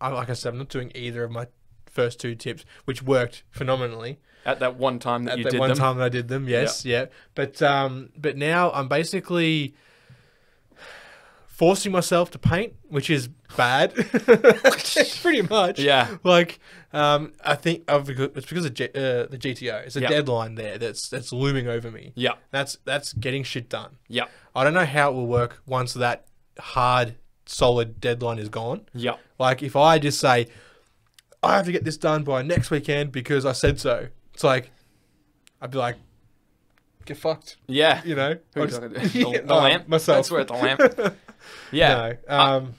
I like I said, I'm not doing either of my first two tips, which worked phenomenally At that one time that at you that did one them. time that I did them. Yes, yeah. But um, but now I'm basically forcing myself to paint, which is bad. Pretty much. Yeah. Like, um, I think I've, it's because of G- uh, the GTO. It's a Yeah. deadline there that's that's looming over me. Yeah. That's that's getting shit done. Yeah. I don't know how it will work once that hard, solid deadline is gone. Yeah. Like if I just say, I have to get this done by next weekend because I said so. It's like, I'd be like, get fucked. Yeah. You know, Who I'll just- talking to? Yeah, The, the um, lamp. myself. That's where the lamp. Yeah. No, um,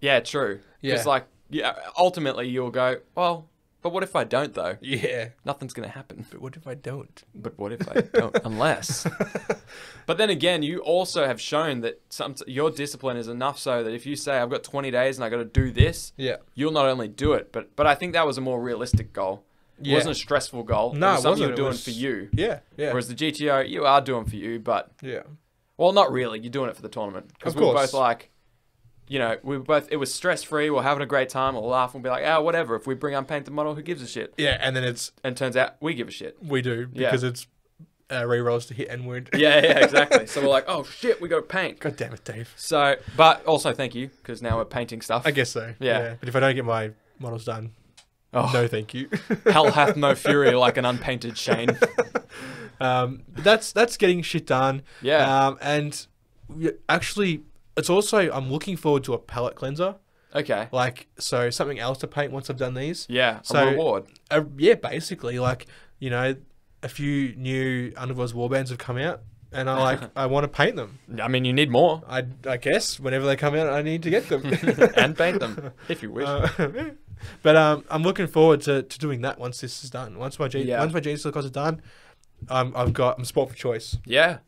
Yeah. True. Yeah. It's like yeah. Ultimately, you'll go well. But what if I don't though? yeah. Nothing's gonna happen. But what if I don't? But what if I don't? Unless. But then again, you also have shown that some your discipline is enough so that if you say I've got 20 days and I got to do this, Yeah. you'll not only do it, but but I think that was a more realistic goal. It Yeah. wasn't a stressful goal. No, it was it something you wasn't. were It doing was- for you. Yeah. Yeah. Whereas the GTO, you are doing for you, but yeah. well, not really. You're doing it for the tournament because we're both like, you know, we were both. It was stress free. We're having a great time. We'll laugh. We'll be like, ah, whatever. If we bring unpainted model, who gives a shit? Yeah. And then it's And turns out we give a shit. we do Yeah. because it's uh, re-rolls to hit and wound. Yeah, yeah, exactly. so we're like, oh shit, we got to paint. God damn it, Dave. So, but also thank you because now we're painting stuff. I guess so. Yeah. But if I don't get my models done, Oh, no, thank you. hell hath no fury like an unpainted Shane. um, but that's that's getting shit done. Yeah. Um, and we- actually, it's also I'm looking forward to a palette cleanser. Okay. Like so, something else to paint once I've done these. Yeah. So- a reward. Uh, yeah, basically, like you know, a few new Underworld's warbands have come out, and I like I want to paint them. I mean, you need more I I guess whenever they come out, I need to get them and paint them if you wish. Uh, but um, I'm looking forward to, to doing that once this is done. Once my G, Yeah. once my G Silicons are done, um, I've got I'm spot for choice. yeah.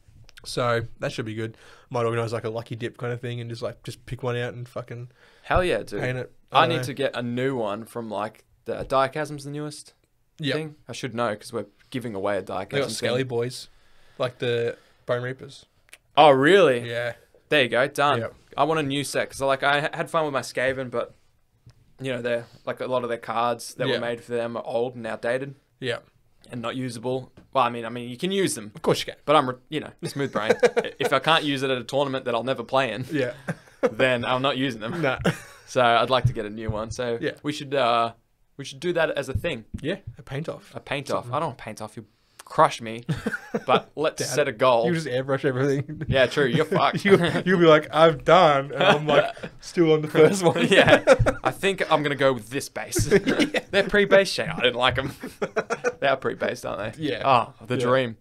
So that should be good. Might organise like a lucky dip kind of thing and just like just pick one out and fucking Hell yeah, dude. paint it. I don't need know. to get a new one from like the Direchasm's the newest Yep. thing. I should know because we're giving away a They got Direchasm. Skelly thing. boys, like the Bonereapers. Oh really? Yeah. There you go. Done. Yep. I want a new set because like I had fun with my Skaven, but you know they're like a lot of their cards that Yeah. were made for them are old and outdated Yeah. And not usable. Well, I mean, I mean you can use them, Of course you can. but I'm you know smooth brain. if I can't use it at a tournament that I'll never play in, Yeah. then I'm not using them. no. So I'd like to get a new one. So Yeah. we should uh we should do that as a thing, Yeah. A paint off. a paint off. I don't want to paint off. You crush me, but let's Doubt set a goal. You just airbrush everything. Yeah, true. You're fucked. you you'll be like I've done, and I'm like still on the first one. yeah, I think I'm gonna go with this base. They're pre-based, Shane. I didn't like them. they are pre-based, aren't they? Yeah. Oh, the Yeah. dream.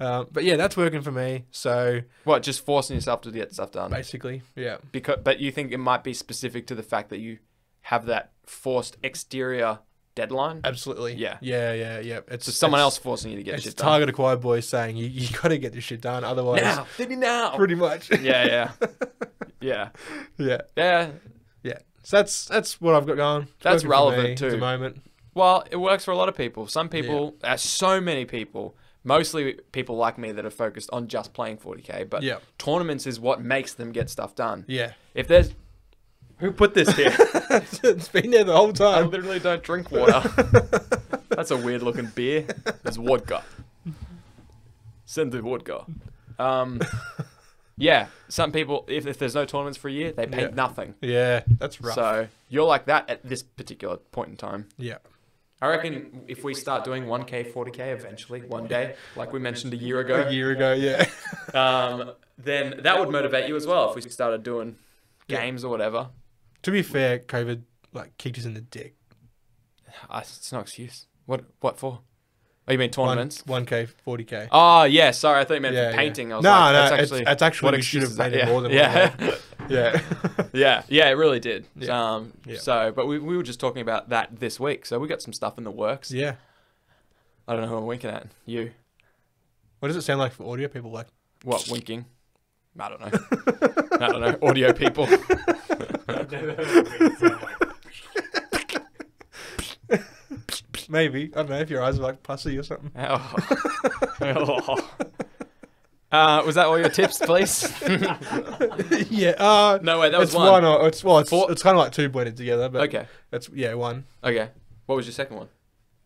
Um, but yeah, that's working for me. So What? Just forcing yourself to get stuff done. basically, yeah, Because, but you think it might be specific to the fact that you have that forced exterior deadline. absolutely. Yeah. yeah, yeah, yeah. It's So someone it's- else forcing you to get It's shit done. target acquired boys saying you, you got to get this shit done, otherwise, Now, Diddy now. pretty much. Yeah, yeah, yeah, yeah, yeah. yeah. So that's that's what I've got going. It's That's relevant me at too. the moment. Well, it works for a lot of people. Some people, uh, so many people, mostly people like me that are focused on just playing 40k. But Yeah. tournaments is what makes them get stuff done. Yeah, If there's who put this here, it's been there the whole time. I time. literally don't drink water. That's a weird looking beer. There's vodka. Send the vodka. Um, yeah, some people, if, if there's no tournaments for a year, they paint Yeah. nothing. yeah, that's rough. So you're like that at this particular point in time. yeah, I reckon if we start doing 1K, 40K eventually, one day, like we mentioned a year ago, a year ago, yeah, um, then that would motivate you as well if we started doing Yeah. games or whatever. To be fair, COVID like kicked us in the dick. Uh, it's no excuse. What What for? Oh, you mean tournaments? One k, forty k. Oh, yeah, sorry. I thought you meant Yeah, for yeah. painting. I was No, like, no, that's it's- actually, it's actually what we should have painted more than yeah. yeah. Yeah, yeah, yeah, it really did. Yeah. Um, Yeah. So, but we, we were just talking about that this week. So we got some stuff in the works. yeah. I don't know who I'm winking at. You. What does it sound like for audio people? Like What, winking? I don't know. I don't know. Audio people. maybe I don't know if your eyes are like pussy or something. Oh. Oh. Uh, was that all your tips, please? yeah. Uh, no way, that was it's one. one. or, it's well, it's, Four- it's kind of like two blended together, but Okay, it's yeah one. okay. What was your second one?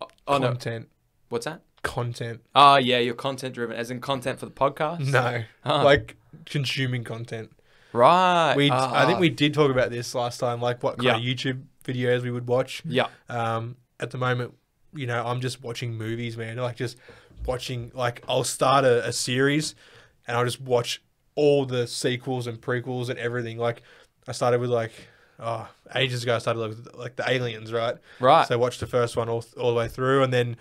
Oh, oh no, content, what's that? content. Oh yeah, you're content driven, as in content for the podcast. No, Ah. like consuming content. right. We I think Ah. we did talk about this last time, like what kind Yeah. of YouTube videos we would watch. Yeah. Um, at the moment, you know, I'm just watching movies, man. Like just watching, like I'll start a, a series, and I'll just watch all the sequels and prequels and everything. Like I started with like, oh, ages ago, I started with like the Aliens, right? Right. So I watched the first one all, all the way through, and then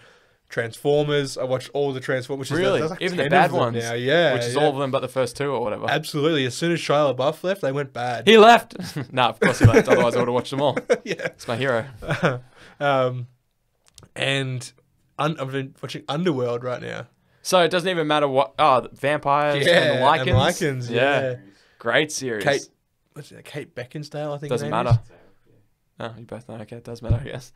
Transformers. I watched all the Transformers. Which Really? is, like Even the bad ones? Now. Yeah, Which is yeah. all of them but the first two or whatever. Absolutely. As soon as Shia LaBeouf left, they went bad. He left. nah, of course he left. Otherwise, I would have watched them all. yeah. It's my hero. um, and un- I've been watching Underworld right now. So it doesn't even matter what. Oh, the vampires Yeah, and the lycans. and lycans, yeah. Great series. Kate, what's it? Kate Beckinsale, I think. doesn't matter. is. Oh, you both know. Okay, it does matter, I guess.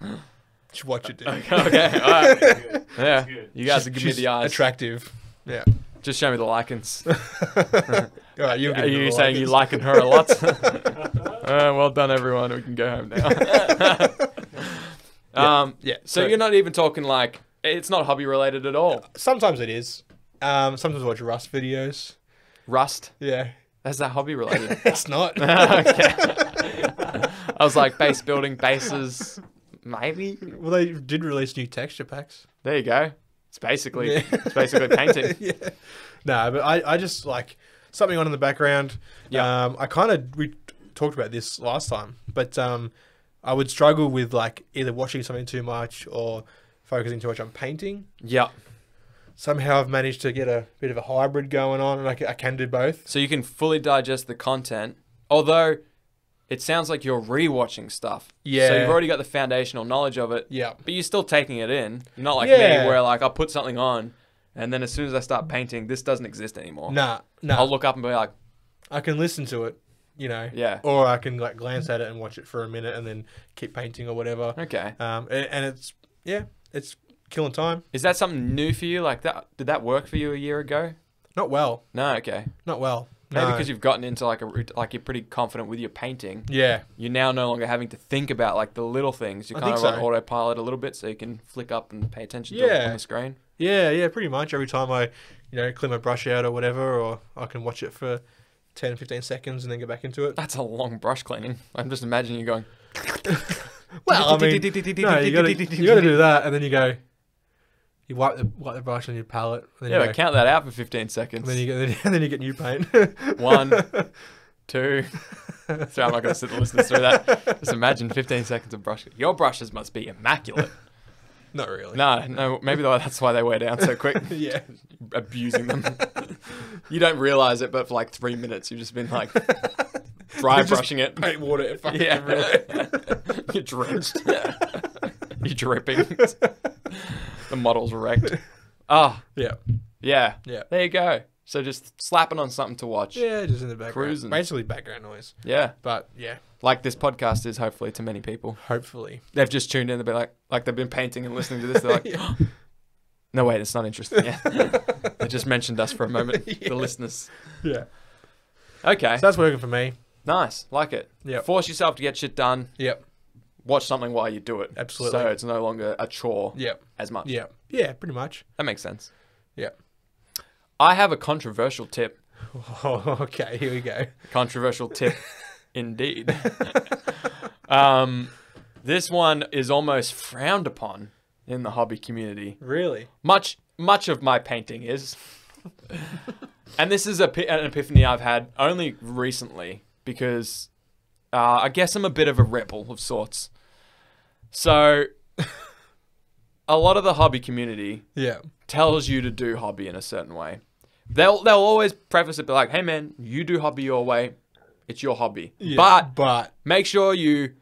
Just watch it, dude. okay, okay, all right. Yeah, you guys are giving me she's the eyes. Attractive. Yeah. Just show me the lycans. All right, you'll Are you saying you liken her a lot? uh, well done, everyone. We can go home now. um, Yeah. so you're not even talking like it's not hobby related at all. Sometimes it is. Um, sometimes I watch Rust videos. Rust. Yeah. That's that hobby related. It's not. okay. I was like base building bases, maybe. well, they did release new texture packs. There you go. It's basically Yeah. it's basically painting. yeah. No, but I, I just like something on in the background. Yeah. Um, I kind of we talked about this last time, but um, I would struggle with like either watching something too much or focusing too much on painting. Yeah. Somehow I've managed to get a bit of a hybrid going on, and I, I can do both. So you can fully digest the content, although it sounds like you're rewatching stuff. Yeah. So you've already got the foundational knowledge of it, Yeah. but you're still taking it in. Not like Yeah. me, where like I'll put something on, and then as soon as I start painting, this doesn't exist anymore. Nah, nah. I'll look up and be like, I can listen to it, you know. yeah, Or I can like glance at it and watch it for a minute and then keep painting or whatever. okay. Um, and, and it's yeah, it's killing time. Is that something new for you? Like that? Did that work for you a year ago? Not well, No. Okay. not well. Maybe No. because you've gotten into like a like you're pretty confident with your painting. yeah, You're now no longer having to think about like the little things. You I kind of run autopilot a little bit, so you can flick up and pay attention to it Yeah. on the screen. yeah, yeah. Pretty much every time I, you know, clean my brush out or whatever, or I can watch it for 10, 15 seconds and then get back into it. That's a long brush cleaning. I'm just imagining you going. Well, I mean, no, you you gotta do that, and then you go. You wipe the wipe the brush on your palette, then Yeah, you but go, count that out for 15 seconds. then you get then you get new paint. One, two. Sorry, I'm not going to sit the listeners through that. Just imagine 15 seconds of brush. Your brushes must be immaculate. Not really. No, no, maybe that's why they wear down so quick. yeah. Abusing them. you don't realize it, but for like three minutes, you've just been like dry brushing it. Paint water. fucking Yeah. everywhere. You're drenched. You're dripping. the model's wrecked. Ah, yeah. yeah. Yeah. There you go. So just slapping on something to watch. Yeah, just in the background. Cruising. Basically background noise. Yeah. But yeah, Like this podcast is hopefully to many people. hopefully. They've just tuned in. They'll be like, like they've been painting and listening to this. They're like, Yeah. no, wait, it's not interesting. Yeah. they just mentioned us for a moment. Yeah. The listeners. Yeah. Okay. So that's working for me. nice. Like it. Yeah. Force yourself to get shit done. Yep. Watch something while you do it. Absolutely. So it's no longer a chore Yep. as much. Yeah. Yeah, pretty much. That makes sense. Yeah. I have a controversial tip. Oh, okay, here we go. Controversial tip, indeed. um, this one is almost frowned upon in the hobby community. Really? Much, much of my painting is, and this is a, an epiphany I've had only recently because uh, I guess I'm a bit of a rebel of sorts. So, a lot of the hobby community Yeah. tells you to do hobby in a certain way. They'll they'll always preface it be like, "Hey man, you do hobby your way. It's your hobby. yeah. But but make sure you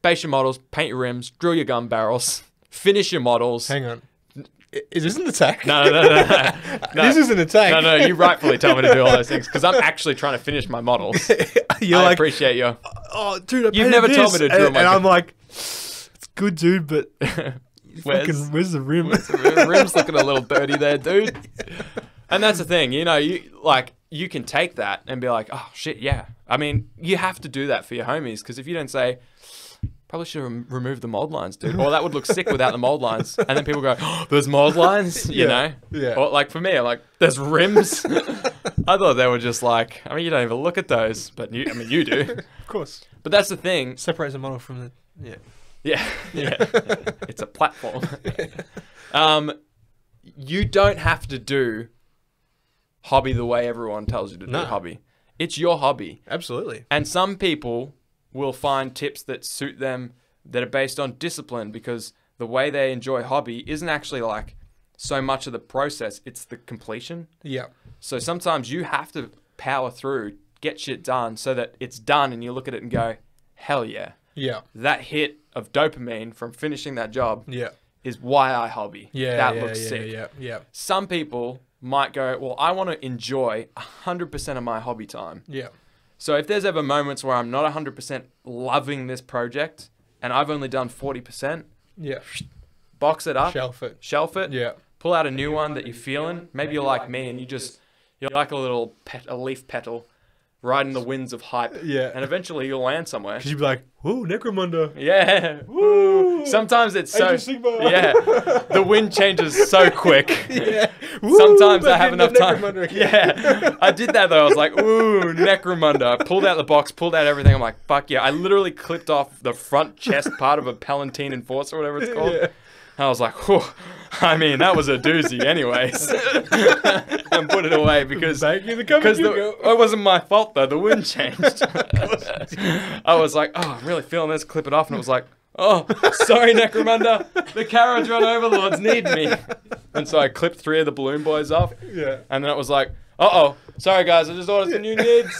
base your models, paint your rims, drill your gun barrels, finish your models." hang on. Is this an attack? No, no, no, no, no. This is an attack. No, no, you rightfully tell me to do all those things because I'm actually trying to finish my models. You're I like, appreciate you. oh, dude, I You've never told me to drill and, my and. I'm like, it's good, dude, but Where's- fucking, where's the rim? The rim's looking a little dirty there, dude. And that's the thing, you know, you like you can take that and be like, oh shit, yeah. I mean, you have to do that for your homies because if you don't say, probably should rem- remove the mold lines, dude, or that would look sick without the mold lines, and then people go, oh, there's mold lines, you Yeah, know? yeah. Or like for me, I'm like, there's rims. I thought they were just like, I mean, you don't even look at those, but you, I mean, you do. of course. But that's the thing, Separates the model from the. Yeah. yeah, yeah. it's a platform. um, you don't have to do hobby the way everyone tells you to do No. hobby. It's your hobby, Absolutely. and some people will find tips that suit them that are based on discipline because the way they enjoy hobby isn't actually like so much of the process, it's the completion. Yeah. So sometimes you have to power through, get shit done so that it's done and you look at it and go, hell yeah. Yeah. That hit of dopamine from finishing that job Yeah. is why I hobby. Yeah. That yeah, looks yeah, sick. Yeah. Yeah. Some people might go, well, I want to enjoy 100% of my hobby time. Yeah. So if there's ever moments where I'm not 100% loving this project and I've only done 40%, Yeah. box it up, Shelf it. shelf it, Yeah. pull out a new one that you're feeling. Maybe you're like me and you just you're like a little pet, a leaf petal, riding the winds of hype, Yeah. and eventually you'll land somewhere. Because you'd be like, whoa, Necromunda. Yeah. Woo. Sometimes it's so Age of Sigmar. yeah. The wind changes so quick. yeah. Sometimes I have enough time. Yeah, I did that though. I was like, "Ooh, Necromunda!" I pulled out the box, pulled out everything. I'm like, "Fuck yeah!" I literally clipped off the front chest part of a Palatine Enforcer, or whatever it's called. Yeah. I was like, Whew. I mean, that was a doozy, anyways. and put it away because Thank you, the coming because it wasn't my fault though. The wind changed. I was like, oh, I'm really feeling this. Clip it off, and it was like, oh, sorry, Necromunda. The carriage Kharadron overlords need me. And so I clipped three of the balloon boys off, Yeah. and then it was like, uh oh, sorry guys, I just ordered some new nids.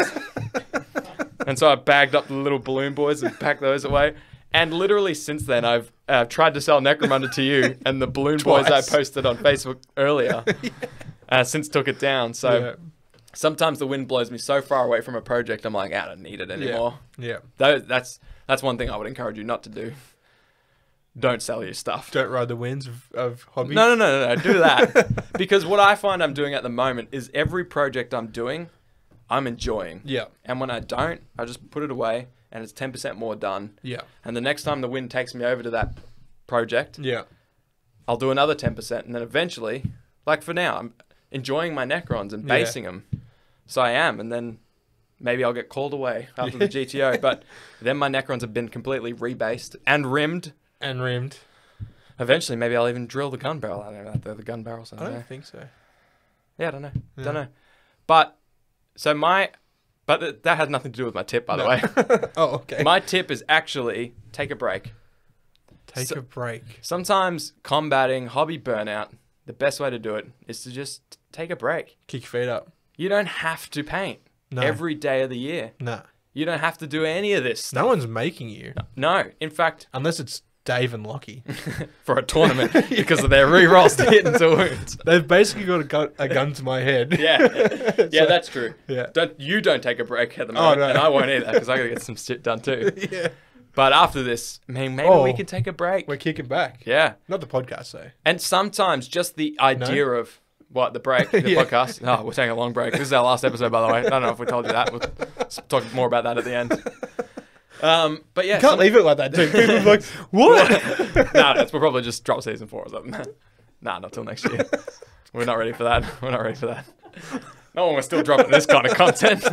and so I bagged up the little balloon boys and packed those away. And literally since then, I've uh, tried to sell Necromunda to you, and the balloon boys I posted on Facebook earlier, uh, since took it down. So yeah. sometimes the wind blows me so far away from a project, I'm like, "Ah, I don't need it anymore. Yeah. Tho- that's that's one thing I would encourage you not to do. Don't sell your stuff. Don't ride the winds of, of hobby. No, no, no, no, no. Do that because what I find I'm doing at the moment is every project I'm doing, I'm enjoying, Yeah. and when I don't, I just put it away, and it's ten percent more done. Yeah. And the next time the wind takes me over to that project, Yeah. I'll do another ten percent, and then eventually, like for now, I'm enjoying my Necrons and Yeah. basing them. So I am, and then maybe I'll get called away after the GTO. But then my Necrons have been completely rebased and rimmed. And rimmed. Eventually, maybe I'll even drill the gun barrel out of there, the gun barrels. I don't think so. Yeah, I don't know. Yeah. Don't know. But so my, but th- that has nothing to do with my tip, by the way. oh, okay. my tip is actually take a break. Take so- a break. Sometimes combating hobby burnout, the best way to do it is to just take a break. Kick your feet up. You don't have to paint No. every day of the year. No. You don't have to do any of this. No one's making you. No, in fact, Unless it's Dave and Lockie. for a tournament because of their rerolls to hit into wounds. They've basically got a gun, a gun to my head. Yeah, yeah, that's true. Yeah. Don't you don't take a break at the Oh, moment, no. and I won't either because I gotta get some shit done too. yeah. But after this, man, maybe Oh. we can take a break. We're kicking back. Yeah, Not the podcast, though. and sometimes just the idea of what the break, the Yeah. podcast. Oh, we're taking a long break. This is our last episode, by the way. I don't know if we told you that. We'll talk more about that at the end. Um, but yeah, You can't some- leave it like that, dude. People are like, what? nah, that's we'll probably just drop season four or something. nah, not till next year. We're not ready for that. We're not ready for that. No one was still dropping this kind of content.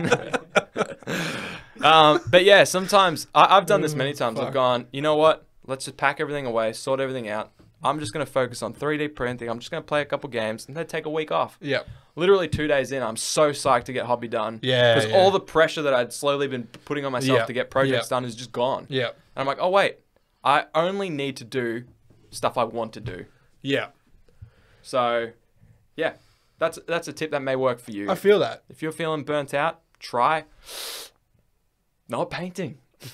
um, but yeah, sometimes I, I've done this many times. I've gone, you know what? Let's just pack everything away, sort everything out. I'm just going to focus on 3D printing. I'm just going to play a couple games and then take a week off. yeah. Literally two days in, I'm so psyched to get hobby done. Yeah, Because yeah. all the pressure that I'd slowly been putting on myself Yeah, to get projects yeah. done is just gone. Yeah. And I'm like, oh wait, I only need to do stuff I want to do. Yeah. So, yeah, that's that's a tip that may work for you. I feel that. if you're feeling burnt out, try not painting.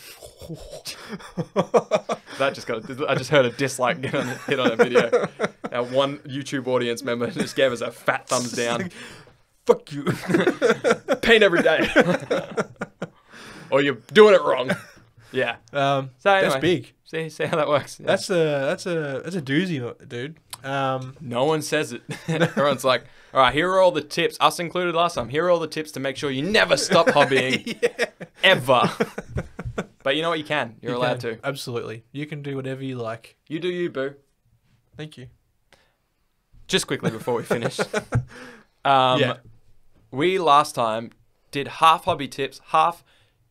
That just got. I just heard a dislike get on, hit on a video. Our one YouTube audience member just gave us a fat thumbs down. Fuck you. Paint every day, or you're doing it wrong. Yeah. Um, So anyway, that's big. See, see how that works. Yeah. That's a that's a that's a doozy, dude. Um, No one says it. Everyone's like, all right, here are all the tips, us included last time. Here are all the tips to make sure you never stop hobbying ever. But you know what? You can. You're you allowed can. to. Absolutely. You can do whatever you like. You do you, boo. Thank you. Just quickly before we finish. Um, Yeah. We last time did half hobby tips, half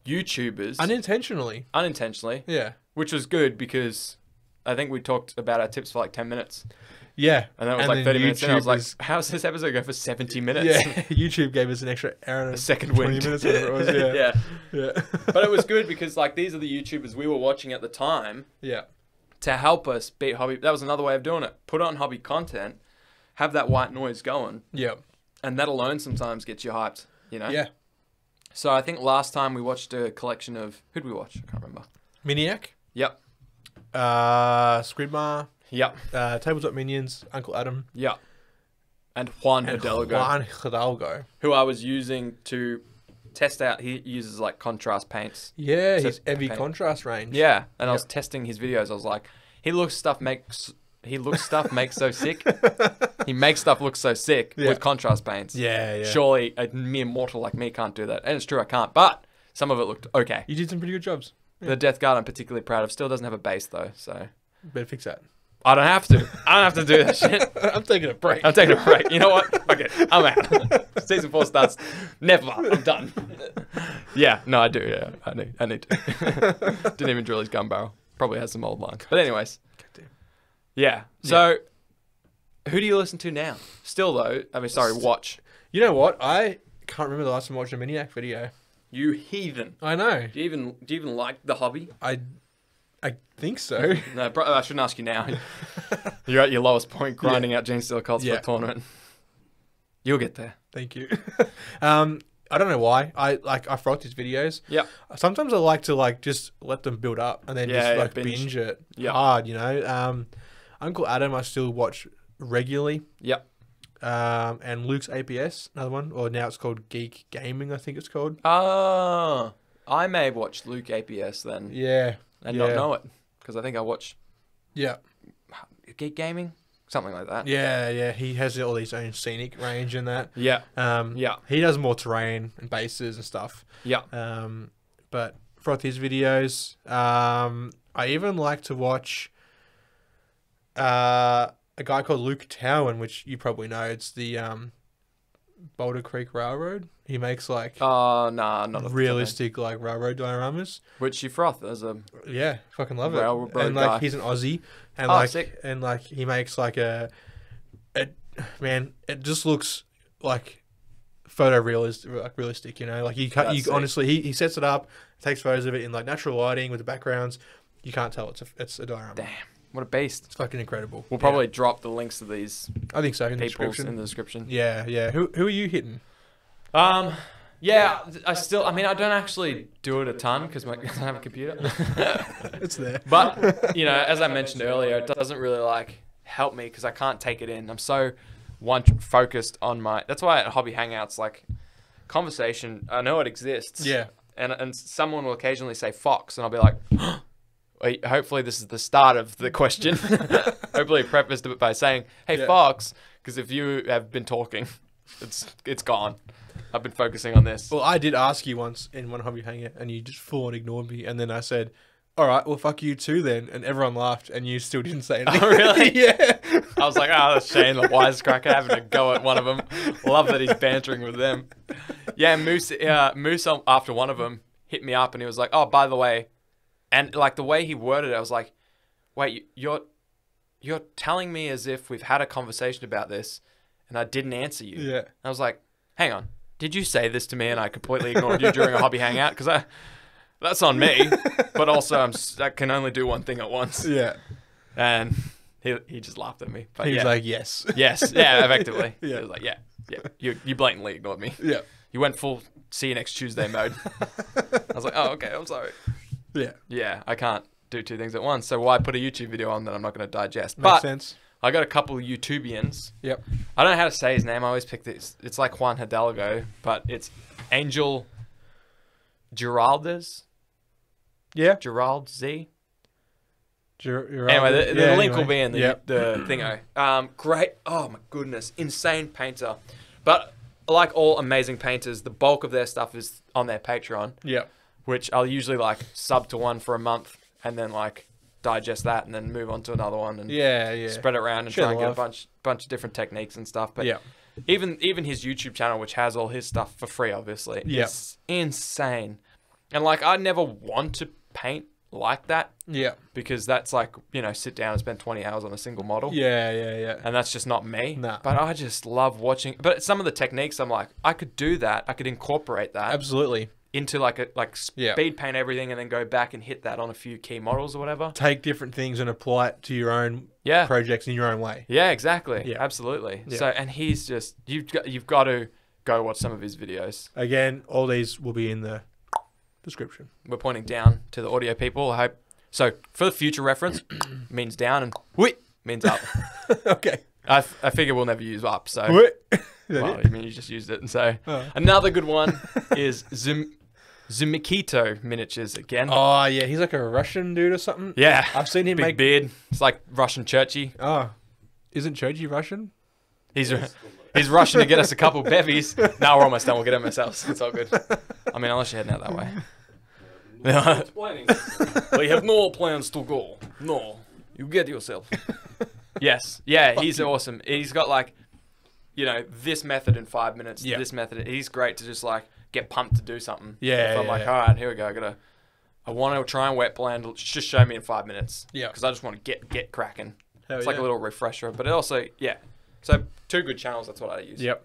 YouTubers Unintentionally. unintentionally, Yeah. which was good because I think we talked about our tips for like 10 minutes. Yeah. And that was And like then 30 minutes in. I was like, how's this episode go for 70 minutes? Yeah. YouTube gave us an extra hour and A a second 20 wind. minutes. Whatever it was. Yeah. yeah. Yeah. but it was good because like these are the YouTubers we were watching at the time, yeah. to help us beat hobby. That was another way of doing it. Put on hobby content, have that white noise going, Yeah. and that alone sometimes gets you hyped. You know. Yeah. So I think last time we watched a collection of who'd we watch? I can't remember. Miniac, Yep. uh, Squidmar, Yep. uh, Tabletop Minions, Uncle Adam, Yep. And Juan and Hidalgo, Juan Hidalgo. who I was using to test out. He uses like contrast paints. Yeah, So- his heavy okay. contrast range. Yeah, and I was testing his videos. I was like, he looks stuff makes he looks stuff makes so sick. He makes stuff look so sick Yeah. with contrast paints. Yeah, yeah. Surely a mere mortal like me can't do that, and it's true I can't. But some of it looked okay. You did some pretty good jobs. The Death Guard I'm particularly proud of. Still doesn't have a base though, so Better fix that. I don't have to. I don't have to do that shit. I'm taking a break. I'm taking a break. You know what? Okay, I'm out. Season four starts. Never. I'm done. Yeah, no, I do. Yeah, I need. I need to. Didn't even drill his gun barrel. Probably has some old lines. But anyways, yeah. So, who do you listen to now? Still though, I mean, sorry, watch. You know what? I can't remember the last time I watched a Miniac video. You heathen. I know. Do you even do you even like the hobby? I, I think so. No, bro, I shouldn't ask you now. You're at your lowest point, grinding out Genestealer Cults for a tournament. You'll get there. Thank you. um, I don't know why. I like I frothed his videos. Yeah. Sometimes I like to like just let them build up and then Yeah, just yeah, like binge. binge, it Yep. hard. You know. Um, Uncle Adam I still watch regularly. Yep. Um, and Luke's APS another one, or now it's called Geek Gaming. I think it's called. Oh, I may have watched Luke APS then Yeah. And not know it because I think I watched Yeah. Geek Gaming, something like that. Yeah. Yeah. He has all his own scenic range in that. Yeah. Um, Yeah. He does more terrain and bases and stuff. Yeah. Um, but froth his videos. Um, I even like to watch uh, a guy called Luke Towan, which you probably know. It's the um, Boulder Creek Railroad. He makes like Oh, nah, not realistic like railroad dioramas. Which you froth as a Yeah, fucking love it. Railroad and like guy. he's an Aussie, and Oh, like sick. and like he makes like a, a man. It just looks like photorealistic, like realistic. You know, like you can't. You sick. honestly, he, he sets it up, takes photos of it in like natural lighting with the backgrounds. You can't tell it's a it's a diorama. damn. What a beast. It's fucking incredible. We'll Yeah. probably drop the links to these I think so in the people description. in the description. yeah, yeah. Who who are you hitting? Um, yeah, I still. I mean, I don't actually do it a ton because I don't have a computer. It's there. But you know, as I mentioned earlier, it doesn't really like help me because I can't take it in. I'm so one focused on my. That's why at hobby hangouts, like conversation, I know it exists. Yeah. And and someone will occasionally say fox, and I'll be like. Hopefully this is the start of the question. hopefully prefaced it by saying, "Hey Yeah. Fox," because if you have been talking, it's it's gone. I've been focusing on this. Well, I did ask you once in one hobby hangout, and you just full on ignored me. And then I said, "All right, well, fuck you too, then." And everyone laughed, and you still didn't say anything. Oh, really? yeah. I was like, oh, that's Shane, the wisecracker, having a go at one of them. Love that he's bantering with them. Yeah, Moose, uh, Moose um, after one of them hit me up and he was like, oh, by the way, and like the way he worded it, I was like, wait, you- you're you're telling me as if we've had a conversation about this and I didn't answer you. Yeah. I was like, hang on, did you say this to me and I completely ignored you during a hobby hangout? Because I. That's on me, but also I'm I can only do one thing at once, Yeah. and he he just laughed at me. But He was like, "Yes." Yes, yeah, effectively. Yeah. It was like, yeah, yeah. You, you blatantly ignored me. yeah. You went full see you next Tuesday mode. I was like, oh, okay, I'm sorry. Yeah. Yeah, I can't do two things at once. So why put a YouTube video on that I'm not going to digest? Makes but sense. I got a couple of YouTubians. Yep. I don't know how to say his name. I always pick this. It's like Juan Hidalgo, but it's Angel Giraldez. Yeah. Gerald Z. You're Anyway, the, the Yeah, link anyway. will be in the Yep. the thingo. Um, great. Oh my goodness, insane painter. But like all amazing painters, the bulk of their stuff is on their Patreon, Yep. Which I'll usually like sub to one for a month and then like digest that and then move on to another one and Yeah. Yeah. spread it around and Share try and get a bunch bunch of different techniques and stuff. But yeah. even even his YouTube channel, which has all his stuff for free, obviously, Yep. it's insane. And like I never want to paint like that Yeah. because that's like you know sit down and spend 20 hours on a single model Yeah. Yeah. Yeah. and that's just not me Nah. but i just love watching but some of the techniques i'm like i could do that i could incorporate that Absolutely. Into like a like Yeah. speed paint everything and then go back and hit that on a few key models or whatever. Take different things and apply it to your own Yeah. projects in your own way. Yeah, exactly. Yeah. Absolutely. Yeah. So and he's just you've got you've got to go watch some of his videos. Again, all these will be in the description. We're pointing down to the audio people. I hope so. For the future reference, means down and wait means up. okay. I, I figure we'll never use up. So Wait. Is that well, it? I mean you just used it and so Oh. another good one is Zum Zumikito miniatures again. Oh yeah, he's like a Russian dude or something. Yeah. I've seen him Big make. beard. It's like Russian churchy. Oh, isn't Churchy Russian? He's he's rushing to get us a couple bevies. No, we're almost done. We'll get them ourselves. It's all good. I mean, unless you're heading out that way. Planning. we have no plans to go. No, you get yourself. yes, yeah, he's awesome. He's got like, you know, this method in five minutes. Yeah. This method. He's great to just like get pumped to do something. Yeah, If I'm yeah, like, yeah. all right, here we go. I gotta. I want to try and wet blend. Just show me in five minutes. Yeah. Because I just want to get get cracking. Hell it's like yeah. a little refresher, but it also yeah. So two good channels. That's what I use. Yep.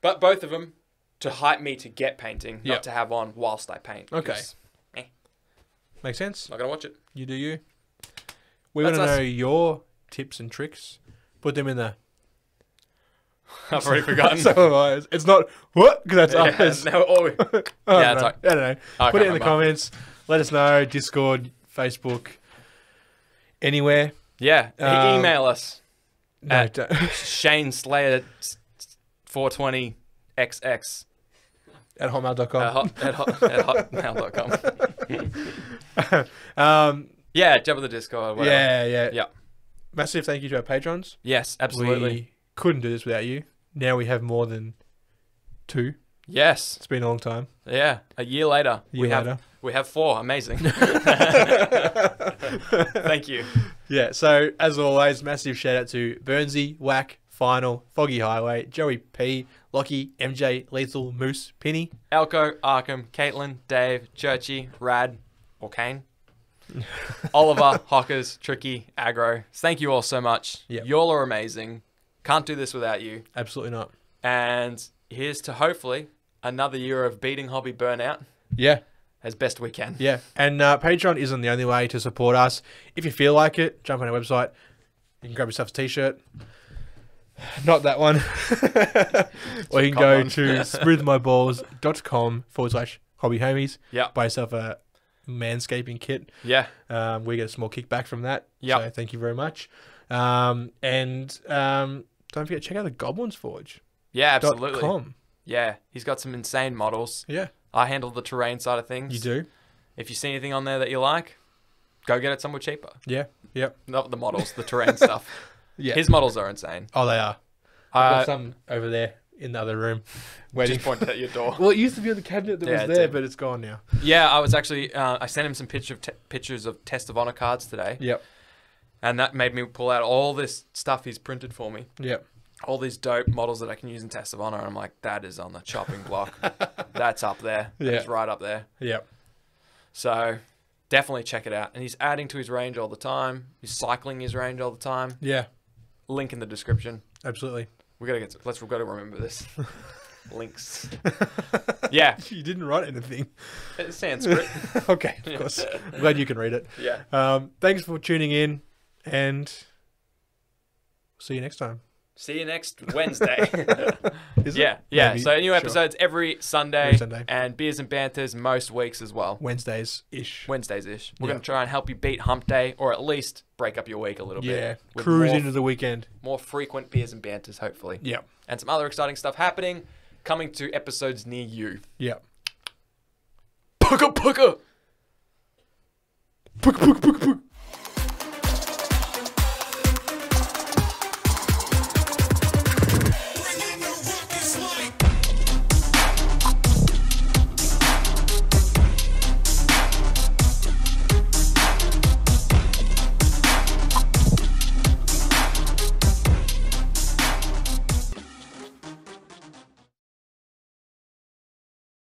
But both of them to hype me to get painting, Yep. not to have on whilst I paint. Okay. because Makes sense. Not gonna watch it. You do you. We want to know your tips and tricks. Put them in the. I've already forgotten. so have I. It's- It's not what because that's Yeah, us. no, oh, I don't Yeah, it's know. like- I don't know. I Put it can't in the remember. comments. Let us know. Discord, Facebook, anywhere. yeah. Um, email us No, At- don't- Shane Slayer 420 XX at hotmail.com. at, hot, at, hot, at hotmail.com. um, Yeah, jump in the Discord. Whatever. yeah, yeah, Yeah. Massive thank you to our patrons. Yes, absolutely. We couldn't do this without you. Now we have more than two. Yes. It's been a long time. Yeah. A year later, Year we have later. we have four. Amazing. Thank you. Yeah, so as always, massive shout out to Burnsy, Whack, Final, Foggy Highway, Joey P, Lockie, MJ, Lethal, Moose, Penny. Elko, Arkham, Caitlin, Dave, Churchy, Rad, or Kane. Oliver, Hockers, Tricky, Agro. Thank you all so much. Yep. Y'all are amazing. Can't do this without you. Absolutely not. And here's to hopefully another year of beating hobby burnout Yeah, as best we can. yeah. And uh, Patreon isn't the only way to support us. If you feel like it, jump on our website. You can grab yourself a t-shirt. Not that one. or you can go on. to smoothmyballs.com forward slash hobby homies. Yeah. Buy yourself a manscaping kit. Yeah. Um, we get a small kickback from that. Yep. So thank you very much. Um, and um, don't forget, check out the Goblins Forge. Yeah, absolutely. com. Yeah. He's got some insane models. Yeah, I handle the terrain side of things. you do. If you see anything on there that you like, go get it somewhere cheaper. Yeah, yep. Not the models, the terrain stuff. Yeah. His models are insane. oh, they are. I've Uh, got some over there in the other room waiting. just pointed at your door. well, it used to be on the cabinet that Yeah, was there, but it's gone now. Yeah, I was actually. Uh, I sent him some picture of pictures of Test of Honor cards today, Yep, and that made me pull out all this stuff he's printed for me, yep. all these dope models that I can use in Test of Honor. And I'm like, that is on the chopping block. That's up there. Yeah. It's right up there. Yep. So definitely check it out. And he's adding to his range all the time. He's cycling his range all the time. Yeah, Link in the description. absolutely. We gotta get. To, let's. We've got to remember this. Links. Yeah, You didn't write anything. it's Sanskrit. okay, of course. I'm glad you can read it. Yeah. Um, thanks for tuning in, and see you next time. See you next Wednesday. Is yeah, it? yeah. Maybe. So new Sure. episodes every Sunday, Every Sunday. and beers and banters most weeks as well. Wednesdays ish. Wednesdays ish. We're Yeah. gonna try and help you beat Hump Day, or at least break up your week a little Yeah, bit. Yeah, cruise more, into the weekend. more frequent beers and banters, hopefully, Yep, and some other exciting stuff happening, coming to episodes near you. yep. Puka puka. Puka, puka, puka, puka.